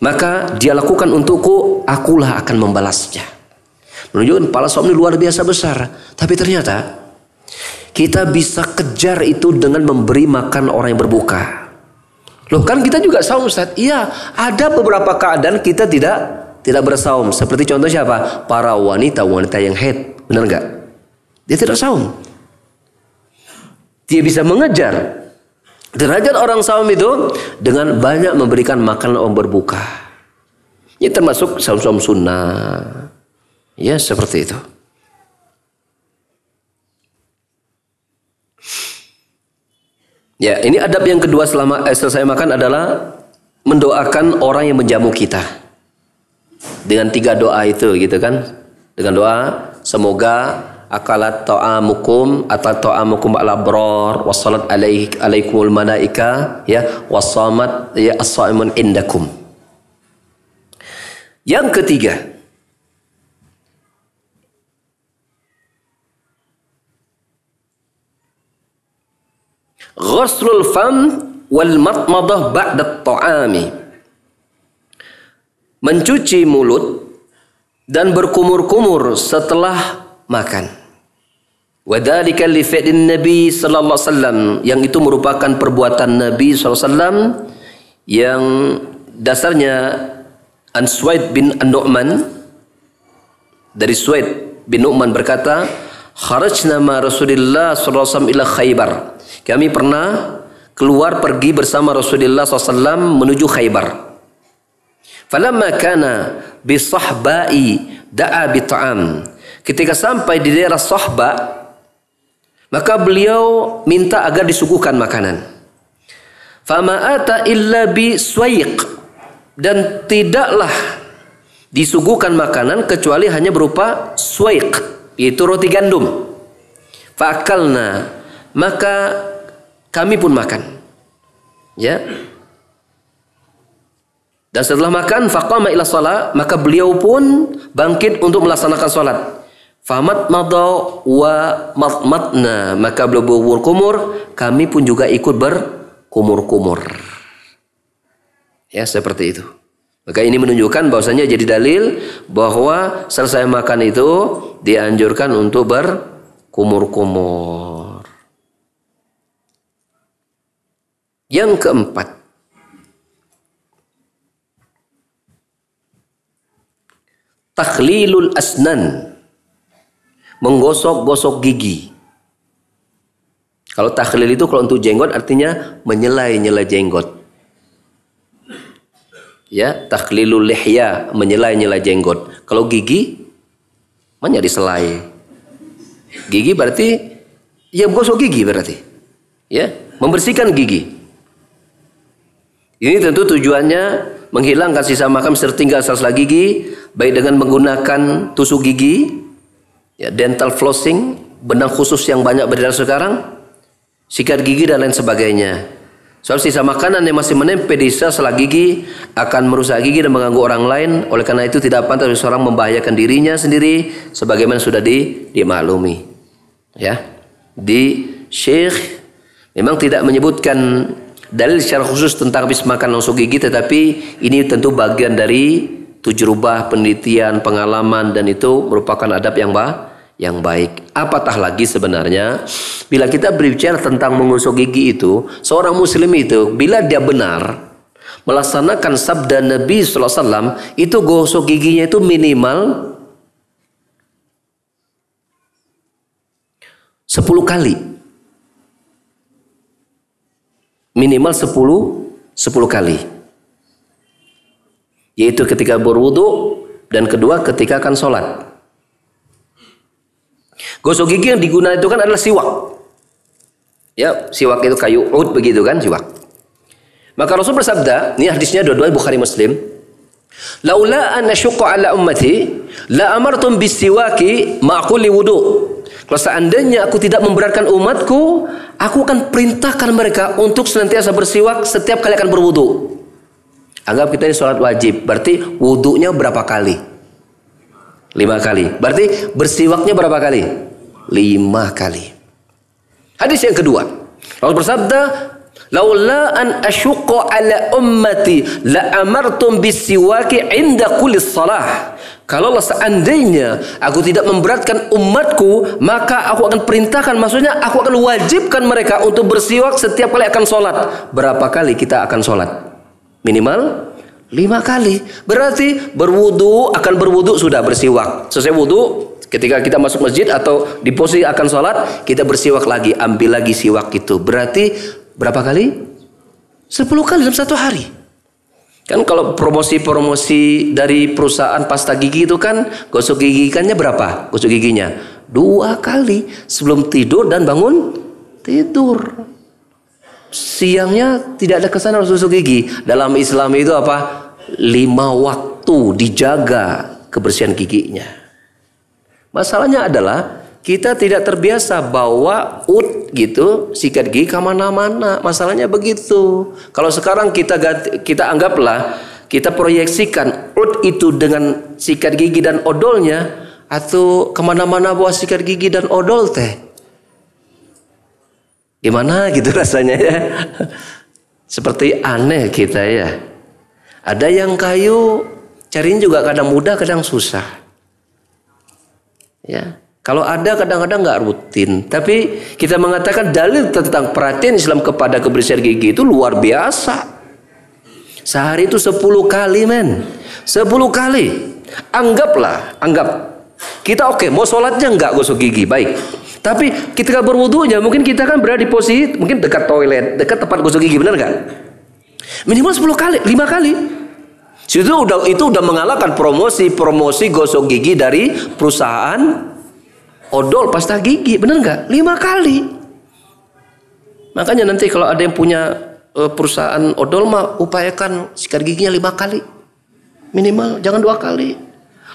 maka dia lakukan untukku, akulah akan membalasnya. Menunjukkan pala ini luar biasa besar. Tapi ternyata kita bisa kejar itu dengan memberi makan orang yang berbuka. Loh kan kita juga saum Ustaz. Iya, ada beberapa keadaan kita tidak tidak bersaum. Seperti contoh siapa? Para wanita-wanita yang head. Benar nggak? Dia tidak saum. Dia bisa mengejar Derajat orang saum itu dengan banyak memberikan makanan orang berbuka. Ini termasuk saum-saum sunnah. Ya seperti itu. Ya ini adab yang kedua selama eh, selesai makan adalah mendoakan orang yang menjamu kita. Dengan tiga doa itu gitu kan. Dengan doa semoga akalat ta'amukum atau ta'amukum ala abrar wassalat alaik alaikumul malaika ya wasamat ya as-saimun indakum. Yang ketiga ghuslul fam wal matmadah ba'da ta'ami. Mencuci mulut dan berkumur-kumur setelah makan Wadhalika li fi'lin Nabi sallallahu alaihi wasallam yang itu merupakan perbuatan Nabi sallallahu alaihi wasallam yang dasarnya An Suwaid bin An-Nu'man. Dari Suwaid bin Nu'man berkata kharajna ma Rasulillah sallallahu alaihi wasallam ila Khaybar. Kami pernah keluar pergi bersama Rasulullah SAW menuju Khaybar. Falamma kana bi sahbai da'a bi ta'am. Ketika sampai di daerah Sahba maka beliau minta agar disuguhkan makanan. Fama ata illa bi suwaiq dan tidaklah disuguhkan makanan kecuali hanya berupa suwaiq yaitu roti gandum. Fa'akalna. Maka kami pun makan. Ya. Dan setelah makan faqama ila salat, maka beliau pun bangkit untuk melaksanakan salat. Famat madau wa matna maka beliau berkumur, kami pun juga ikut berkumur-kumur. Ya, seperti itu. Maka ini menunjukkan bahwasanya jadi dalil bahwa selesai makan itu dianjurkan untuk berkumur-kumur. Yang keempat, takhlilul asnan, menggosok-gosok gigi. Kalau takhlil itu kalau untuk jenggot artinya menyelai-nyelai jenggot. Ya takhlilul lihya menyelai-nyelai jenggot. Kalau gigi mana diselai. Gigi berarti ya gosok gigi berarti. Ya membersihkan gigi. Ini tentu tujuannya menghilangkan sisa makan tertinggal sela gigi baik dengan menggunakan tusuk gigi ya dental flossing benang khusus yang banyak beredar sekarang sikat gigi dan lain sebagainya Soal sisa makanan yang masih menempel di sela gigi akan merusak gigi dan mengganggu orang lain. Oleh karena itu tidak pantas seorang membahayakan dirinya sendiri sebagaimana sudah di, dimaklumi. Ya. Di Syekh memang tidak menyebutkan dalil secara khusus tentang habis makan langsung gigi tetapi ini tentu bagian dari tujuh rubah penelitian, pengalaman dan itu merupakan adab yang baik yang baik. Apatah lagi sebenarnya bila kita berbicara tentang mengusuk gigi itu, seorang muslim itu bila dia benar melaksanakan sabda Nabi SAW itu gosok giginya itu minimal 10 kali. Minimal 10 10 kali. Yaitu ketika berwudu dan kedua ketika akan sholat. Gosok gigi yang digunakan itu kan adalah siwak. Ya, siwak itu kayu ud begitu kan siwak. Maka Rasul bersabda, ini hadisnya dua-duanya Bukhari Muslim. Laula an ala ummati la amartum bisiwaki ma kulli wudu. Kalau seandainya aku tidak memberatkan umatku, aku akan perintahkan mereka untuk senantiasa bersiwak setiap kali akan berwudu. Anggap kita ini sholat wajib, berarti wudunya berapa kali? Lima kali. Berarti bersiwaknya berapa kali? lima kali. Hadis yang kedua. Rasul bersabda, "Laula an asyqa ala ummati la amartum bisiwaki inda kulli salah." Kalau seandainya aku tidak memberatkan umatku, maka aku akan perintahkan, maksudnya aku akan wajibkan mereka untuk bersiwak setiap kali akan sholat. Berapa kali kita akan sholat? Minimal lima kali. Berarti berwudu akan berwudu sudah bersiwak. Selesai wudu Ketika kita masuk masjid atau di posisi akan sholat, kita bersiwak lagi, ambil lagi siwak itu. Berarti berapa kali? Sepuluh kali dalam satu hari. Kan kalau promosi-promosi dari perusahaan pasta gigi itu kan gosok gigi ikannya berapa? Gosok giginya dua kali sebelum tidur dan bangun tidur. Siangnya tidak ada ke sana harus gosok gigi. Dalam Islam itu apa? Lima waktu dijaga kebersihan giginya. Masalahnya adalah kita tidak terbiasa bawa ut gitu sikat gigi ke mana-mana. Masalahnya begitu. Kalau sekarang kita kita anggaplah kita proyeksikan ut itu dengan sikat gigi dan odolnya atau ke mana-mana bawa sikat gigi dan odol teh. Gimana gitu rasanya ya? Seperti aneh kita ya. Ada yang kayu cariin juga kadang mudah kadang susah. Ya. Kalau ada kadang-kadang nggak rutin, tapi kita mengatakan dalil tentang perhatian Islam kepada kebersihan gigi itu luar biasa. Sehari itu 10 kali men. 10 kali. Anggaplah, anggap. Kita oke, okay, mau sholatnya nggak gosok gigi, baik. Tapi ketika berwudunya mungkin kita kan berada di posisi mungkin dekat toilet, dekat tempat gosok gigi, benar nggak? Minimal 10 kali, 5 kali. Itu udah itu udah mengalahkan promosi-promosi gosok gigi dari perusahaan odol pasta gigi, benar nggak? Lima kali. Makanya nanti kalau ada yang punya uh, perusahaan odol mah upayakan sikat giginya lima kali minimal, jangan dua kali.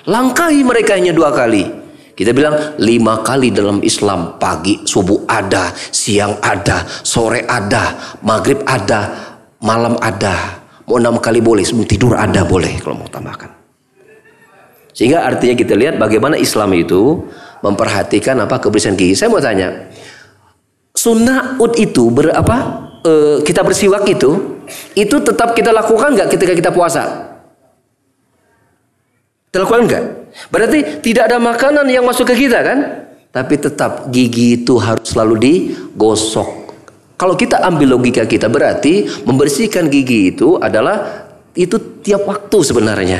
Langkahi mereka hanya dua kali. Kita bilang lima kali dalam Islam pagi subuh ada, siang ada, sore ada, maghrib ada, malam ada. Mau enam kali boleh, sebelum tidur ada boleh kalau mau tambahkan. Sehingga artinya kita lihat bagaimana Islam itu memperhatikan apa kebersihan gigi. Saya mau tanya, sunnah ud itu berapa? E, kita bersiwak itu, itu tetap kita lakukan nggak ketika kita puasa? Kita nggak? Berarti tidak ada makanan yang masuk ke kita kan? Tapi tetap gigi itu harus selalu digosok. Kalau kita ambil logika kita berarti membersihkan gigi itu adalah itu tiap waktu sebenarnya.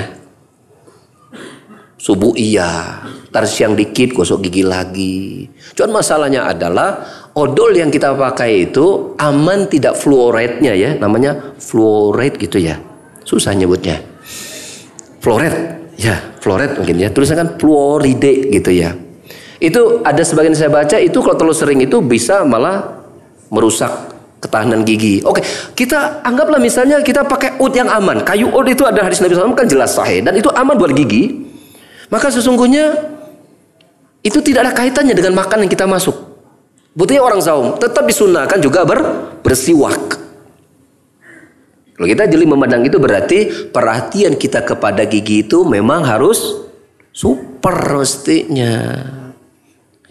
Subuh iya, tar siang dikit gosok gigi lagi. Cuman masalahnya adalah odol yang kita pakai itu aman tidak fluoride-nya ya, namanya fluoride gitu ya. Susah nyebutnya. Fluoride, ya fluoride mungkin ya. Tulisannya kan fluoride gitu ya. Itu ada sebagian saya baca itu kalau terlalu sering itu bisa malah merusak ketahanan gigi. Oke, kita anggaplah misalnya kita pakai ud yang aman. Kayu ud itu ada hadis Nabi SAW kan jelas sahih dan itu aman buat gigi. Maka sesungguhnya itu tidak ada kaitannya dengan makan yang kita masuk. Buktinya orang saum tetap disunahkan juga ber, bersiwak. Kalau kita jeli memandang itu berarti perhatian kita kepada gigi itu memang harus super mestinya.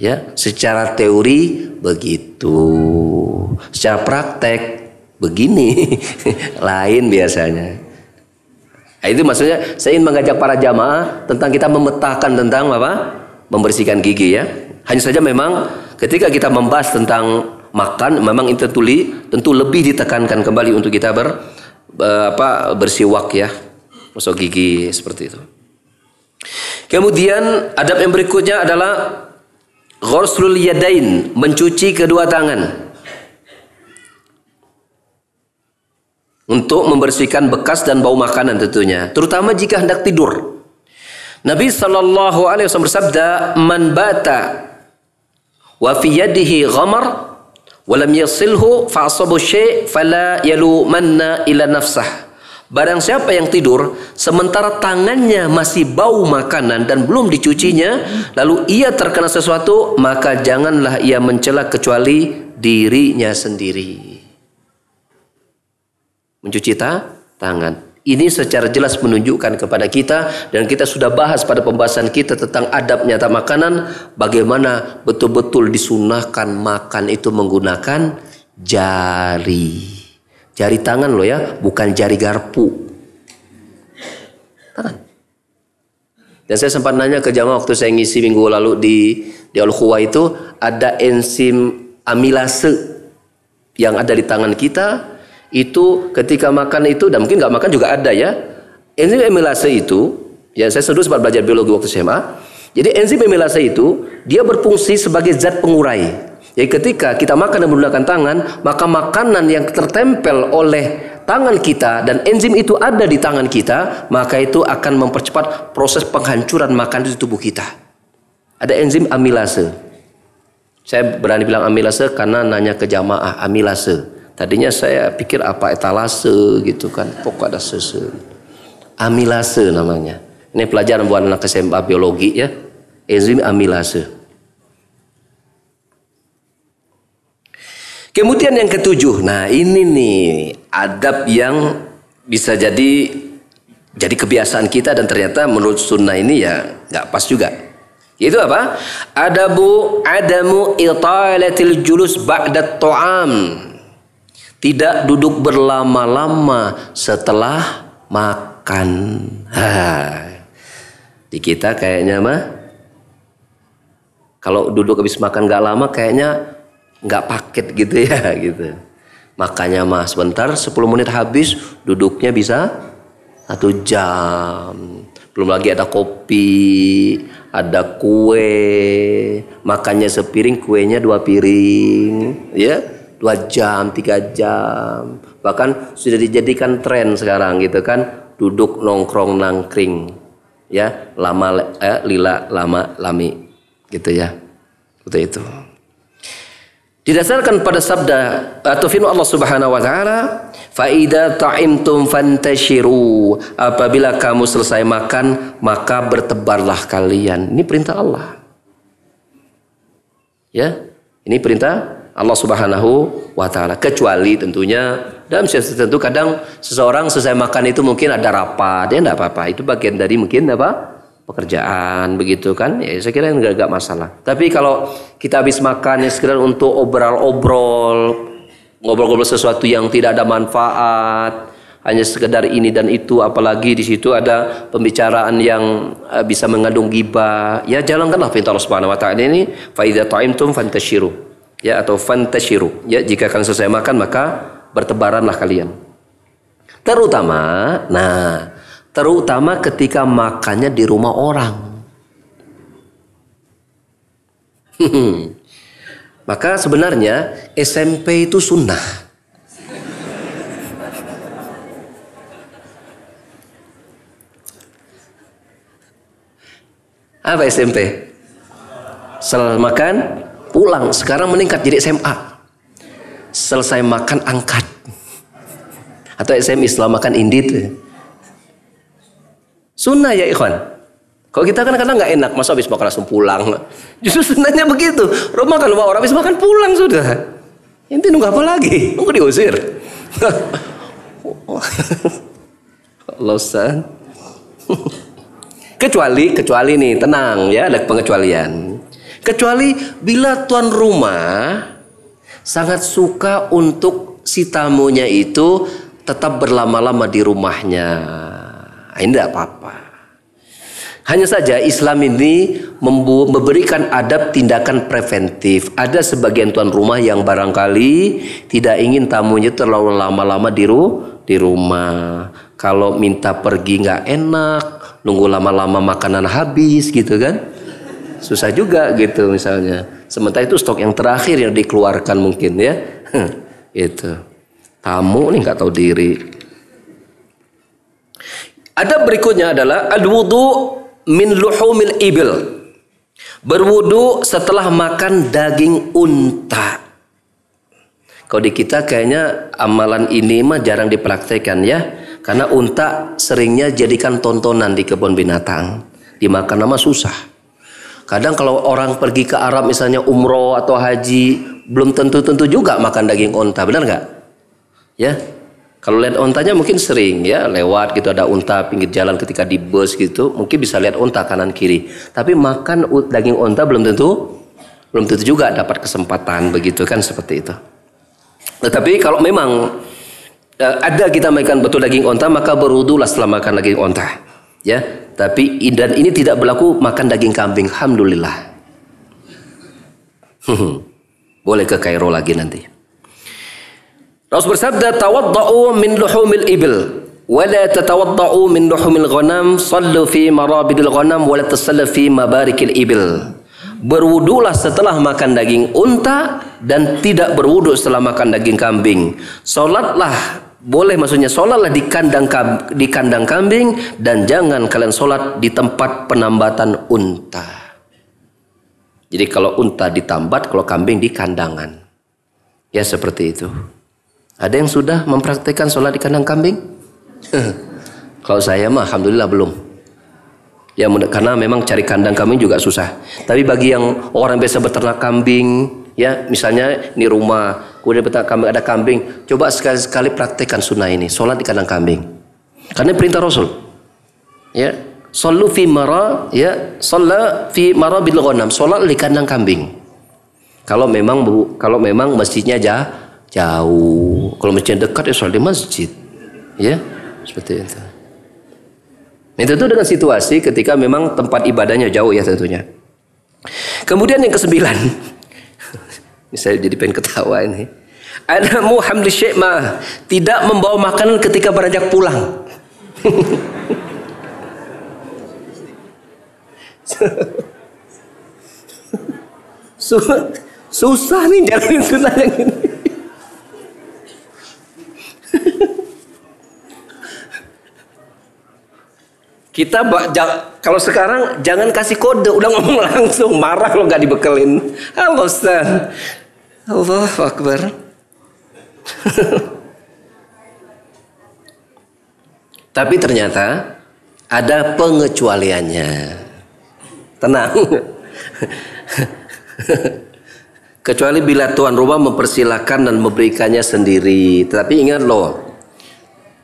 Ya, secara teori begitu. Secara praktek begini. Lain biasanya. Nah, itu maksudnya saya ingin mengajak para jamaah tentang kita memetakan tentang apa? Membersihkan gigi ya. Hanya saja memang ketika kita membahas tentang makan memang itu tentu, tentu lebih ditekankan kembali untuk kita ber apa bersiwak ya. Masuk gigi seperti itu. Kemudian adab yang berikutnya adalah ghuslul yadain, mencuci kedua tangan. untuk membersihkan bekas dan bau makanan tentunya, terutama jika hendak tidur. Nabi wasallam bersabda, "Man bata wa fi yadihi ghamar wa lam yasilhu fa asabu syai' fala yalumanna ila nafsah." Barang siapa yang tidur sementara tangannya masih bau makanan dan belum dicucinya, lalu ia terkena sesuatu, maka janganlah ia mencela kecuali dirinya sendiri mencuci ta tangan. Ini secara jelas menunjukkan kepada kita dan kita sudah bahas pada pembahasan kita tentang adab nyata makanan bagaimana betul-betul disunahkan makan itu menggunakan jari. Jari tangan loh ya, bukan jari garpu. Tangan. Dan saya sempat nanya ke jamaah waktu saya ngisi minggu lalu di di Al itu ada enzim amilase yang ada di tangan kita itu ketika makan itu dan mungkin nggak makan juga ada ya. Enzim amilase itu ya saya sedih sempat belajar biologi waktu SMA jadi enzim amilase itu dia berfungsi sebagai zat pengurai. Jadi ketika kita makan dan menggunakan tangan maka makanan yang tertempel oleh tangan kita dan enzim itu ada di tangan kita maka itu akan mempercepat proses penghancuran makanan di tubuh kita. Ada enzim amilase. Saya berani bilang amilase karena nanya ke jamaah amilase Tadinya saya pikir apa etalase gitu kan, pokok ada sese. Amilase namanya. Ini pelajaran buat anak SMA biologi ya. Enzim amilase. Kemudian yang ketujuh, nah ini nih adab yang bisa jadi jadi kebiasaan kita dan ternyata menurut sunnah ini ya nggak pas juga. Itu apa? Adabu adamu italatil julus ba'da ta'am tidak duduk berlama-lama setelah makan. Ha. Di kita kayaknya mah kalau duduk habis makan gak lama kayaknya nggak paket gitu ya gitu. Makanya mah sebentar 10 menit habis duduknya bisa satu jam. Belum lagi ada kopi, ada kue, makannya sepiring, kuenya dua piring, ya dua jam, tiga jam. Bahkan sudah dijadikan tren sekarang gitu kan, duduk nongkrong nangkring, ya lama eh, lila lama lami, gitu ya, seperti itu. Didasarkan pada sabda atau firman Allah Subhanahu wa taala, "Faida ta'imtum fantashiru." Apabila kamu selesai makan, maka bertebarlah kalian. Ini perintah Allah. Ya, ini perintah Allah Subhanahu wa taala. Kecuali tentunya dalam situasi tertentu kadang seseorang selesai makan itu mungkin ada rapat, ya enggak apa-apa. Itu bagian dari mungkin apa? pekerjaan begitu kan ya saya kira enggak, enggak masalah tapi kalau kita habis makan ya sekedar untuk obrol-obrol ngobrol-ngobrol sesuatu yang tidak ada manfaat hanya sekedar ini dan itu apalagi di situ ada pembicaraan yang uh, bisa mengandung gibah ya jalankanlah perintah Allah Subhanahu wa taala ini fa idza ta'imtum fantashiru ya atau fantashiru ya jika kalian selesai makan maka bertebaranlah kalian terutama nah terutama ketika makannya di rumah orang. Maka sebenarnya SMP itu sunnah. Apa SMP? Setelah makan, pulang. Sekarang meningkat jadi SMA. Selesai makan, angkat. Atau SMI setelah makan indit. Sunnah ya ikhwan. Kalau kita kan kadang nggak enak, masa habis makan langsung pulang. Justru sunnahnya begitu. Rumah kalau orang habis makan pulang sudah. Inti nunggu apa lagi? Nunggu diusir. Allah Ustaz. kecuali, kecuali nih, tenang ya, ada pengecualian. Kecuali bila tuan rumah sangat suka untuk si tamunya itu tetap berlama-lama di rumahnya. Nah, ini tidak apa-apa. Hanya saja Islam ini memberikan adab tindakan preventif. Ada sebagian tuan rumah yang barangkali tidak ingin tamunya terlalu lama-lama di, ru di rumah. Kalau minta pergi nggak enak, nunggu lama-lama makanan habis gitu kan. Susah juga gitu misalnya. Sementara itu stok yang terakhir yang dikeluarkan mungkin ya. itu. Tamu nih nggak tahu diri. Ada berikutnya adalah al-wudu min luhumil ibil. Berwudu setelah makan daging unta. Kalau di kita kayaknya amalan ini mah jarang dipraktekkan ya. Karena unta seringnya jadikan tontonan di kebun binatang. Dimakan nama susah. Kadang kalau orang pergi ke Arab misalnya umroh atau haji, belum tentu-tentu juga makan daging unta, benar nggak? Ya, kalau lihat ontanya mungkin sering ya lewat gitu ada unta pinggir jalan ketika di bus gitu mungkin bisa lihat unta kanan kiri. Tapi makan daging unta belum tentu belum tentu juga dapat kesempatan begitu kan seperti itu. Tetapi kalau memang uh, ada kita makan betul daging unta maka berudulah setelah makan daging unta. Ya, tapi dan ini tidak berlaku makan daging kambing. Alhamdulillah. Boleh ke Kairo lagi nanti. Rasul bersabda tawadda'u min luhumil ibil wa la tatawadda'u min luhumil ghanam sallu fi marabidil ghanam wa la tasallu fi mabarikil ibil berwudulah setelah makan daging unta dan tidak berwudu setelah makan daging kambing salatlah boleh maksudnya solatlah di kandang di kandang kambing dan jangan kalian solat di tempat penambatan unta. Jadi kalau unta ditambat, kalau kambing di kandangan. Ya seperti itu. Ada yang sudah mempraktekkan sholat di kandang kambing? Kalau saya mah alhamdulillah belum. Ya karena memang cari kandang kambing juga susah. Tapi bagi yang orang biasa beternak kambing, ya misalnya ini rumah, kemudian beternak kambing ada kambing, coba sekali-sekali praktekkan sunnah ini, sholat di kandang kambing. Karena perintah Rasul. Ya, Sallu fi mara ya, shalla fi mara bil ghanam, salat di kandang kambing. Kalau memang kalau memang masjidnya jah, jauh. Kalau masjid dekat ya sholat di masjid. Ya, seperti itu. Itu tentu dengan situasi ketika memang tempat ibadahnya jauh ya tentunya. Kemudian yang kesembilan, ini saya jadi pengen ketawa ini. Ada Muhammad Syekh mah tidak membawa makanan ketika beranjak pulang. Susah nih jalan susah yang ini. Kita kalau sekarang jangan kasih kode, udah ngomong langsung, marah kalau nggak dibekelin. Halo Ustaz. Allah Akbar. Tapi ternyata ada pengecualiannya. Tenang. kecuali bila tuan rumah mempersilahkan dan memberikannya sendiri. Tetapi ingat loh,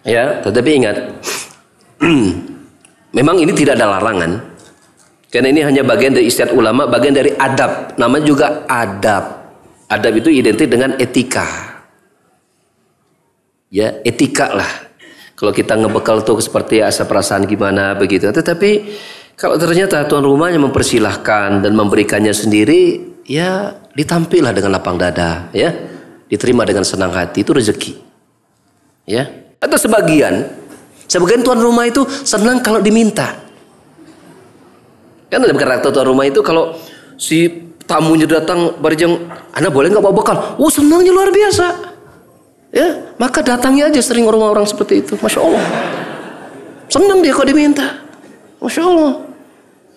ya, tetapi ingat, memang ini tidak ada larangan. Karena ini hanya bagian dari istiadat ulama, bagian dari adab. Namanya juga adab. Adab itu identik dengan etika. Ya, etika lah. Kalau kita ngebekal tuh seperti asa perasaan gimana begitu. Tetapi kalau ternyata tuan rumahnya mempersilahkan dan memberikannya sendiri, ya ditampilah dengan lapang dada, ya. Diterima dengan senang hati itu rezeki. Ya. Atau sebagian sebagian tuan rumah itu senang kalau diminta. Kan ada karakter tuan rumah itu kalau si tamunya datang berjeng, Anda boleh nggak bawa bekal? Oh senangnya luar biasa. Ya, maka datangnya aja sering orang-orang seperti itu. Masya Allah. Senang dia kalau diminta. Masya Allah.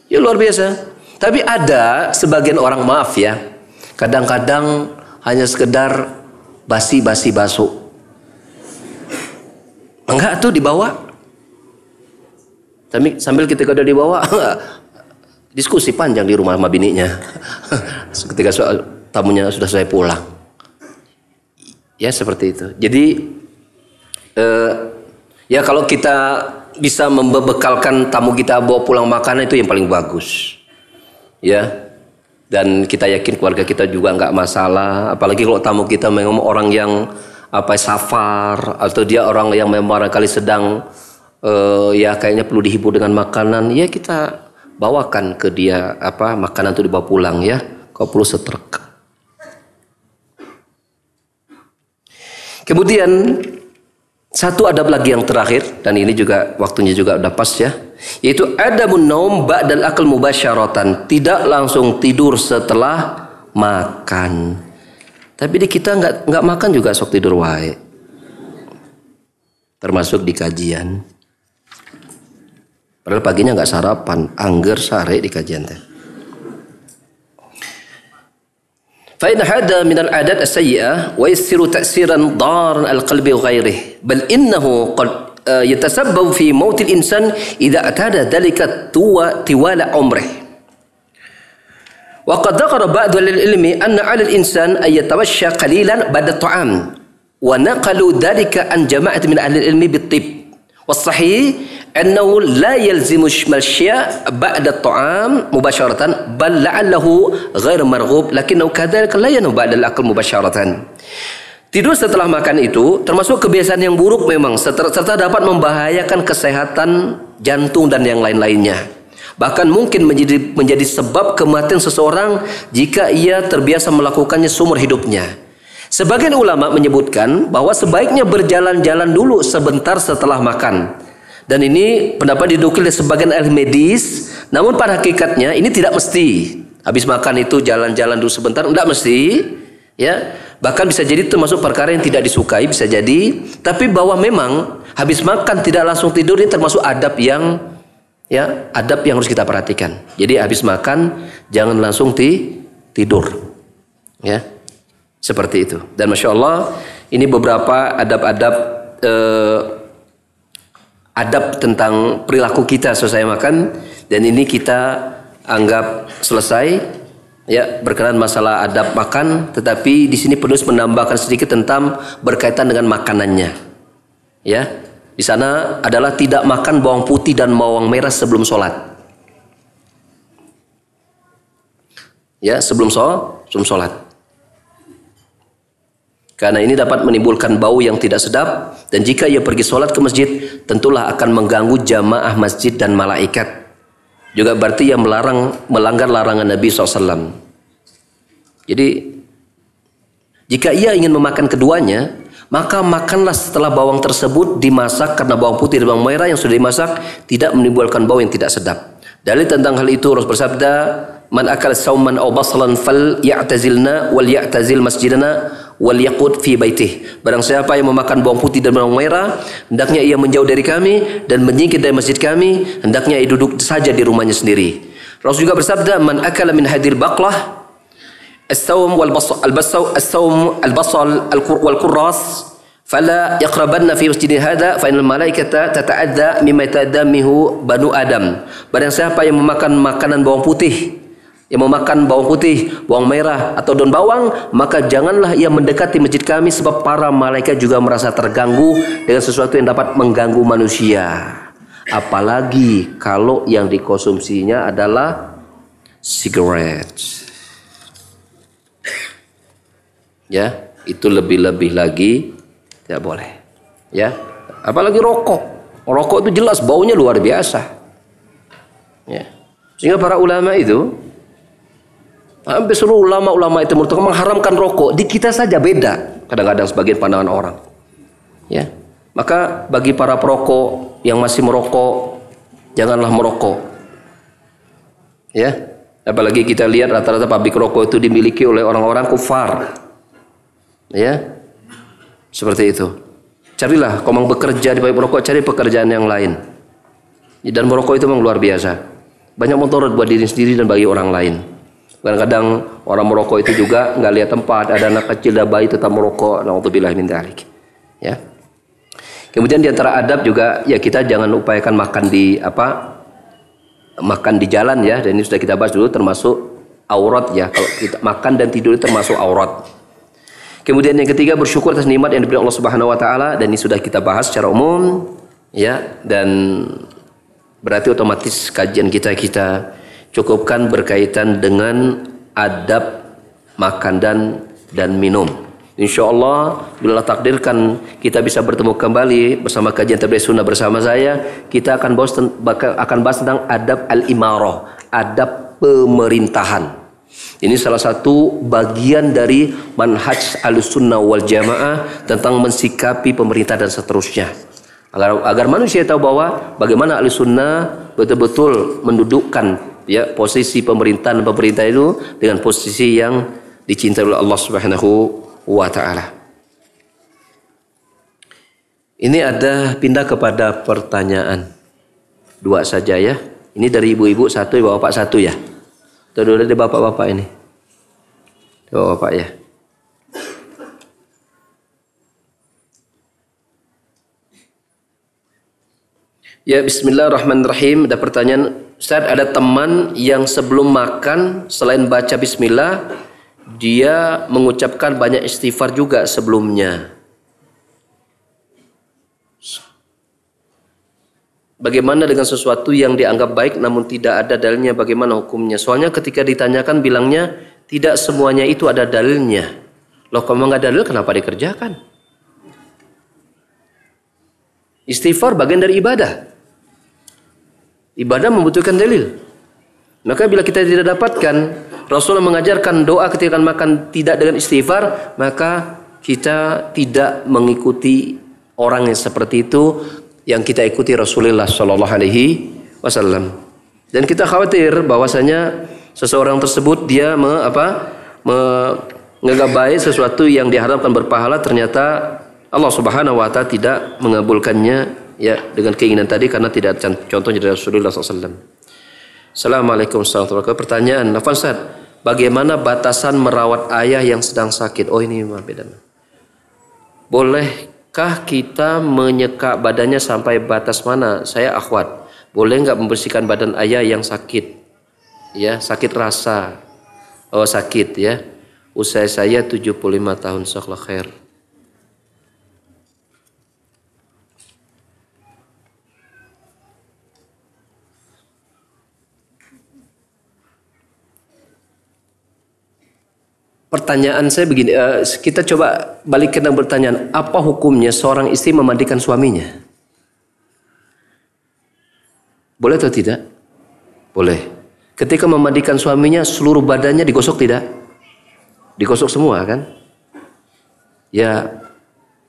Ya luar biasa. Tapi ada sebagian orang maaf ya. Kadang-kadang hanya sekedar basi-basi baso. Enggak tuh dibawa. Tapi sambil kita udah dibawa, diskusi panjang di rumah sama bininya. Ketika soal tamunya sudah selesai pulang. Ya seperti itu. Jadi eh, ya kalau kita bisa membekalkan tamu kita bawa pulang makanan itu yang paling bagus. Ya. Dan kita yakin keluarga kita juga nggak masalah. Apalagi kalau tamu kita memang orang yang apa safar atau dia orang yang memang kali sedang uh, ya kayaknya perlu dihibur dengan makanan, ya kita bawakan ke dia apa makanan itu dibawa pulang ya. Kau perlu setrek. Kemudian satu adab lagi yang terakhir dan ini juga waktunya juga udah pas ya. Yaitu ada naum ba'dal akal mubasyaratan. Tidak langsung tidur setelah makan. Tapi di kita nggak nggak makan juga sok tidur wae. Termasuk di kajian Padahal paginya nggak sarapan, angger sare di kajian teh. فإن هذا من العادات السيئة ويسر تأثيرا ضارا القلب وغيره بل إنه قد يتسبب في موت الإنسان إذا اعتاد ذلك طوال عمره وقد ذكر بعض العلم أن على الإنسان أن يتمشى قليلا بعد الطعام ونقلوا ذلك عن جماعة من أهل العلم بالطب والصحيح أنه لا يلزم المشي بعد الطعام مباشرة بل لعله غير مرغوب لكنه كذلك لا ينهى بعد الأكل مباشرة Tidur setelah makan itu termasuk kebiasaan yang buruk memang serta dapat membahayakan kesehatan jantung dan yang lain-lainnya. Bahkan mungkin menjadi menjadi sebab kematian seseorang jika ia terbiasa melakukannya seumur hidupnya. Sebagian ulama menyebutkan bahwa sebaiknya berjalan-jalan dulu sebentar setelah makan dan ini pendapat didukil dari sebagian ahli medis, namun pada hakikatnya ini tidak mesti. Habis makan itu jalan-jalan dulu sebentar, tidak mesti. Ya, bahkan bisa jadi termasuk perkara yang tidak disukai bisa jadi. Tapi bahwa memang habis makan tidak langsung tidur ini termasuk adab yang ya adab yang harus kita perhatikan. Jadi habis makan jangan langsung ti, tidur. Ya, seperti itu. Dan masya Allah ini beberapa adab-adab eh, adab tentang perilaku kita selesai makan. Dan ini kita anggap selesai. Ya berkenaan masalah adab makan. Tetapi di sini penulis menambahkan sedikit tentang berkaitan dengan makanannya. Ya di sana adalah tidak makan bawang putih dan bawang merah sebelum sholat. Ya sebelum sholat sebelum sholat karena ini dapat menimbulkan bau yang tidak sedap dan jika ia pergi sholat ke masjid tentulah akan mengganggu jamaah masjid dan malaikat. Juga berarti yang melarang melanggar larangan Nabi SAW. Jadi jika ia ingin memakan keduanya maka makanlah setelah bawang tersebut dimasak karena bawang putih dan bawang merah yang sudah dimasak tidak menimbulkan bau yang tidak sedap. Dalil tentang hal itu Rasul bersabda, "Man akal sauman aw basalan fal ya'tazilna wal ya'tazil masjidana wal yaqud fi baitih. Barang siapa yang memakan bawang putih dan bawang merah, hendaknya ia menjauh dari kami dan menyingkir dari masjid kami, hendaknya ia duduk saja di rumahnya sendiri. Rasul juga bersabda, "Man akala min hadil baqlah as-sawm al-basal as-sawm al-basal wal kurras fala yaqrabanna fi masjid hadha fa innal malaikata tata'adza mimma tadamihu banu adam." Barang siapa yang memakan makanan bawang putih yang memakan bawang putih, bawang merah atau daun bawang, maka janganlah ia mendekati masjid kami sebab para malaikat juga merasa terganggu dengan sesuatu yang dapat mengganggu manusia. Apalagi kalau yang dikonsumsinya adalah cigarette. Ya, itu lebih-lebih lagi tidak boleh. Ya, apalagi rokok. Rokok itu jelas baunya luar biasa. Ya. Sehingga para ulama itu Hampir seluruh ulama-ulama itu merupakan mengharamkan rokok. Di kita saja beda. Kadang-kadang sebagian pandangan orang. Ya. Maka bagi para perokok yang masih merokok, janganlah merokok. Ya. Apalagi kita lihat rata-rata pabrik rokok itu dimiliki oleh orang-orang kufar. Ya. Seperti itu. Carilah, mau bekerja di pabrik rokok, cari pekerjaan yang lain. Dan merokok itu memang luar biasa. Banyak motor buat diri sendiri dan bagi orang lain. Kadang-kadang orang merokok itu juga nggak lihat tempat, ada anak kecil dan bayi tetap merokok. Nauzubillah min dzalik. Ya. Kemudian di antara adab juga ya kita jangan upayakan makan di apa? makan di jalan ya. Dan ini sudah kita bahas dulu termasuk aurat ya. Kalau kita makan dan tidur termasuk aurat. Kemudian yang ketiga bersyukur atas nikmat yang diberikan Allah Subhanahu wa taala dan ini sudah kita bahas secara umum ya dan berarti otomatis kajian kita kita cukupkan berkaitan dengan adab makan dan dan minum. Insya Allah bila takdirkan kita bisa bertemu kembali bersama kajian tabligh sunnah bersama saya, kita akan bahas akan bahas tentang adab al-imarah, adab pemerintahan. Ini salah satu bagian dari manhaj al-sunnah wal jamaah tentang mensikapi pemerintah dan seterusnya. Agar, agar manusia tahu bahwa bagaimana al-sunnah betul-betul mendudukkan ya posisi pemerintahan pemerintah itu dengan posisi yang dicintai oleh Allah Subhanahu wa taala. Ini ada pindah kepada pertanyaan. Dua saja ya. Ini dari ibu-ibu satu, bapak satu ya. Itu dari bapak-bapak ini. Bapak-bapak ya. Ya bismillahirrahmanirrahim. Ada pertanyaan Ustaz ada teman yang sebelum makan selain baca bismillah dia mengucapkan banyak istighfar juga sebelumnya. Bagaimana dengan sesuatu yang dianggap baik namun tidak ada dalilnya bagaimana hukumnya? Soalnya ketika ditanyakan bilangnya tidak semuanya itu ada dalilnya. Loh kalau nggak dalil kenapa dikerjakan? Istighfar bagian dari ibadah. Ibadah membutuhkan dalil. Maka bila kita tidak dapatkan Rasulullah mengajarkan doa ketika makan tidak dengan istighfar, maka kita tidak mengikuti orang yang seperti itu yang kita ikuti Rasulullah Shallallahu Alaihi Wasallam. Dan kita khawatir bahwasanya seseorang tersebut dia me, apa, menganggap sesuatu yang diharapkan berpahala ternyata Allah Subhanahu Wa Taala tidak mengabulkannya ya dengan keinginan tadi karena tidak contohnya dari Rasulullah SAW. Assalamualaikum warahmatullahi wabarakatuh. Pertanyaan, Nafan Ustaz, bagaimana batasan merawat ayah yang sedang sakit? Oh ini mah beda. Bolehkah kita menyekak badannya sampai batas mana? Saya akhwat. Boleh nggak membersihkan badan ayah yang sakit? Ya, sakit rasa. Oh sakit ya. Usia saya 75 tahun. Syaklah khair. Pertanyaan saya begini, uh, kita coba balik ke pertanyaan, apa hukumnya seorang istri memandikan suaminya? Boleh atau tidak? Boleh. Ketika memandikan suaminya, seluruh badannya digosok tidak? Digosok semua kan? Ya,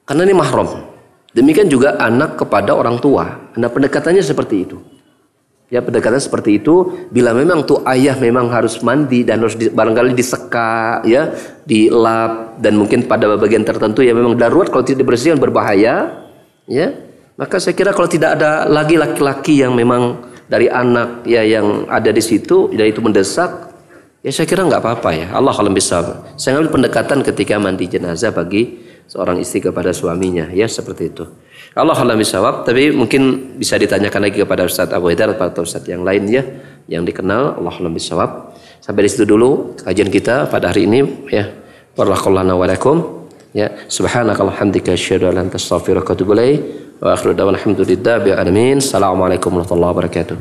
karena ini mahram. Demikian juga anak kepada orang tua. Nah pendekatannya seperti itu. Ya pendekatan seperti itu bila memang tuh ayah memang harus mandi dan harus di, barangkali diseka ya, dilap dan mungkin pada bagian tertentu ya memang darurat kalau tidak dibersihkan berbahaya ya. Maka saya kira kalau tidak ada lagi laki-laki yang memang dari anak ya yang ada di situ dan itu mendesak ya saya kira nggak apa-apa ya. Allah kalau bisa. Saya ambil pendekatan ketika mandi jenazah bagi seorang istri kepada suaminya ya seperti itu. Allah alam bisawab tapi mungkin bisa ditanyakan lagi kepada Ustaz Abu Haidar atau Ustaz yang lain ya yang dikenal Allah lebih bisawab. Sampai di situ dulu kajian kita pada hari ini ya. Barakallahu wa lakum. Ya, subhanakallahumma hamdika asyhadu an la ilaha anta astaghfiruka wa atubu ilaik. Wa akhiru. Assalamualaikum warahmatullahi wabarakatuh.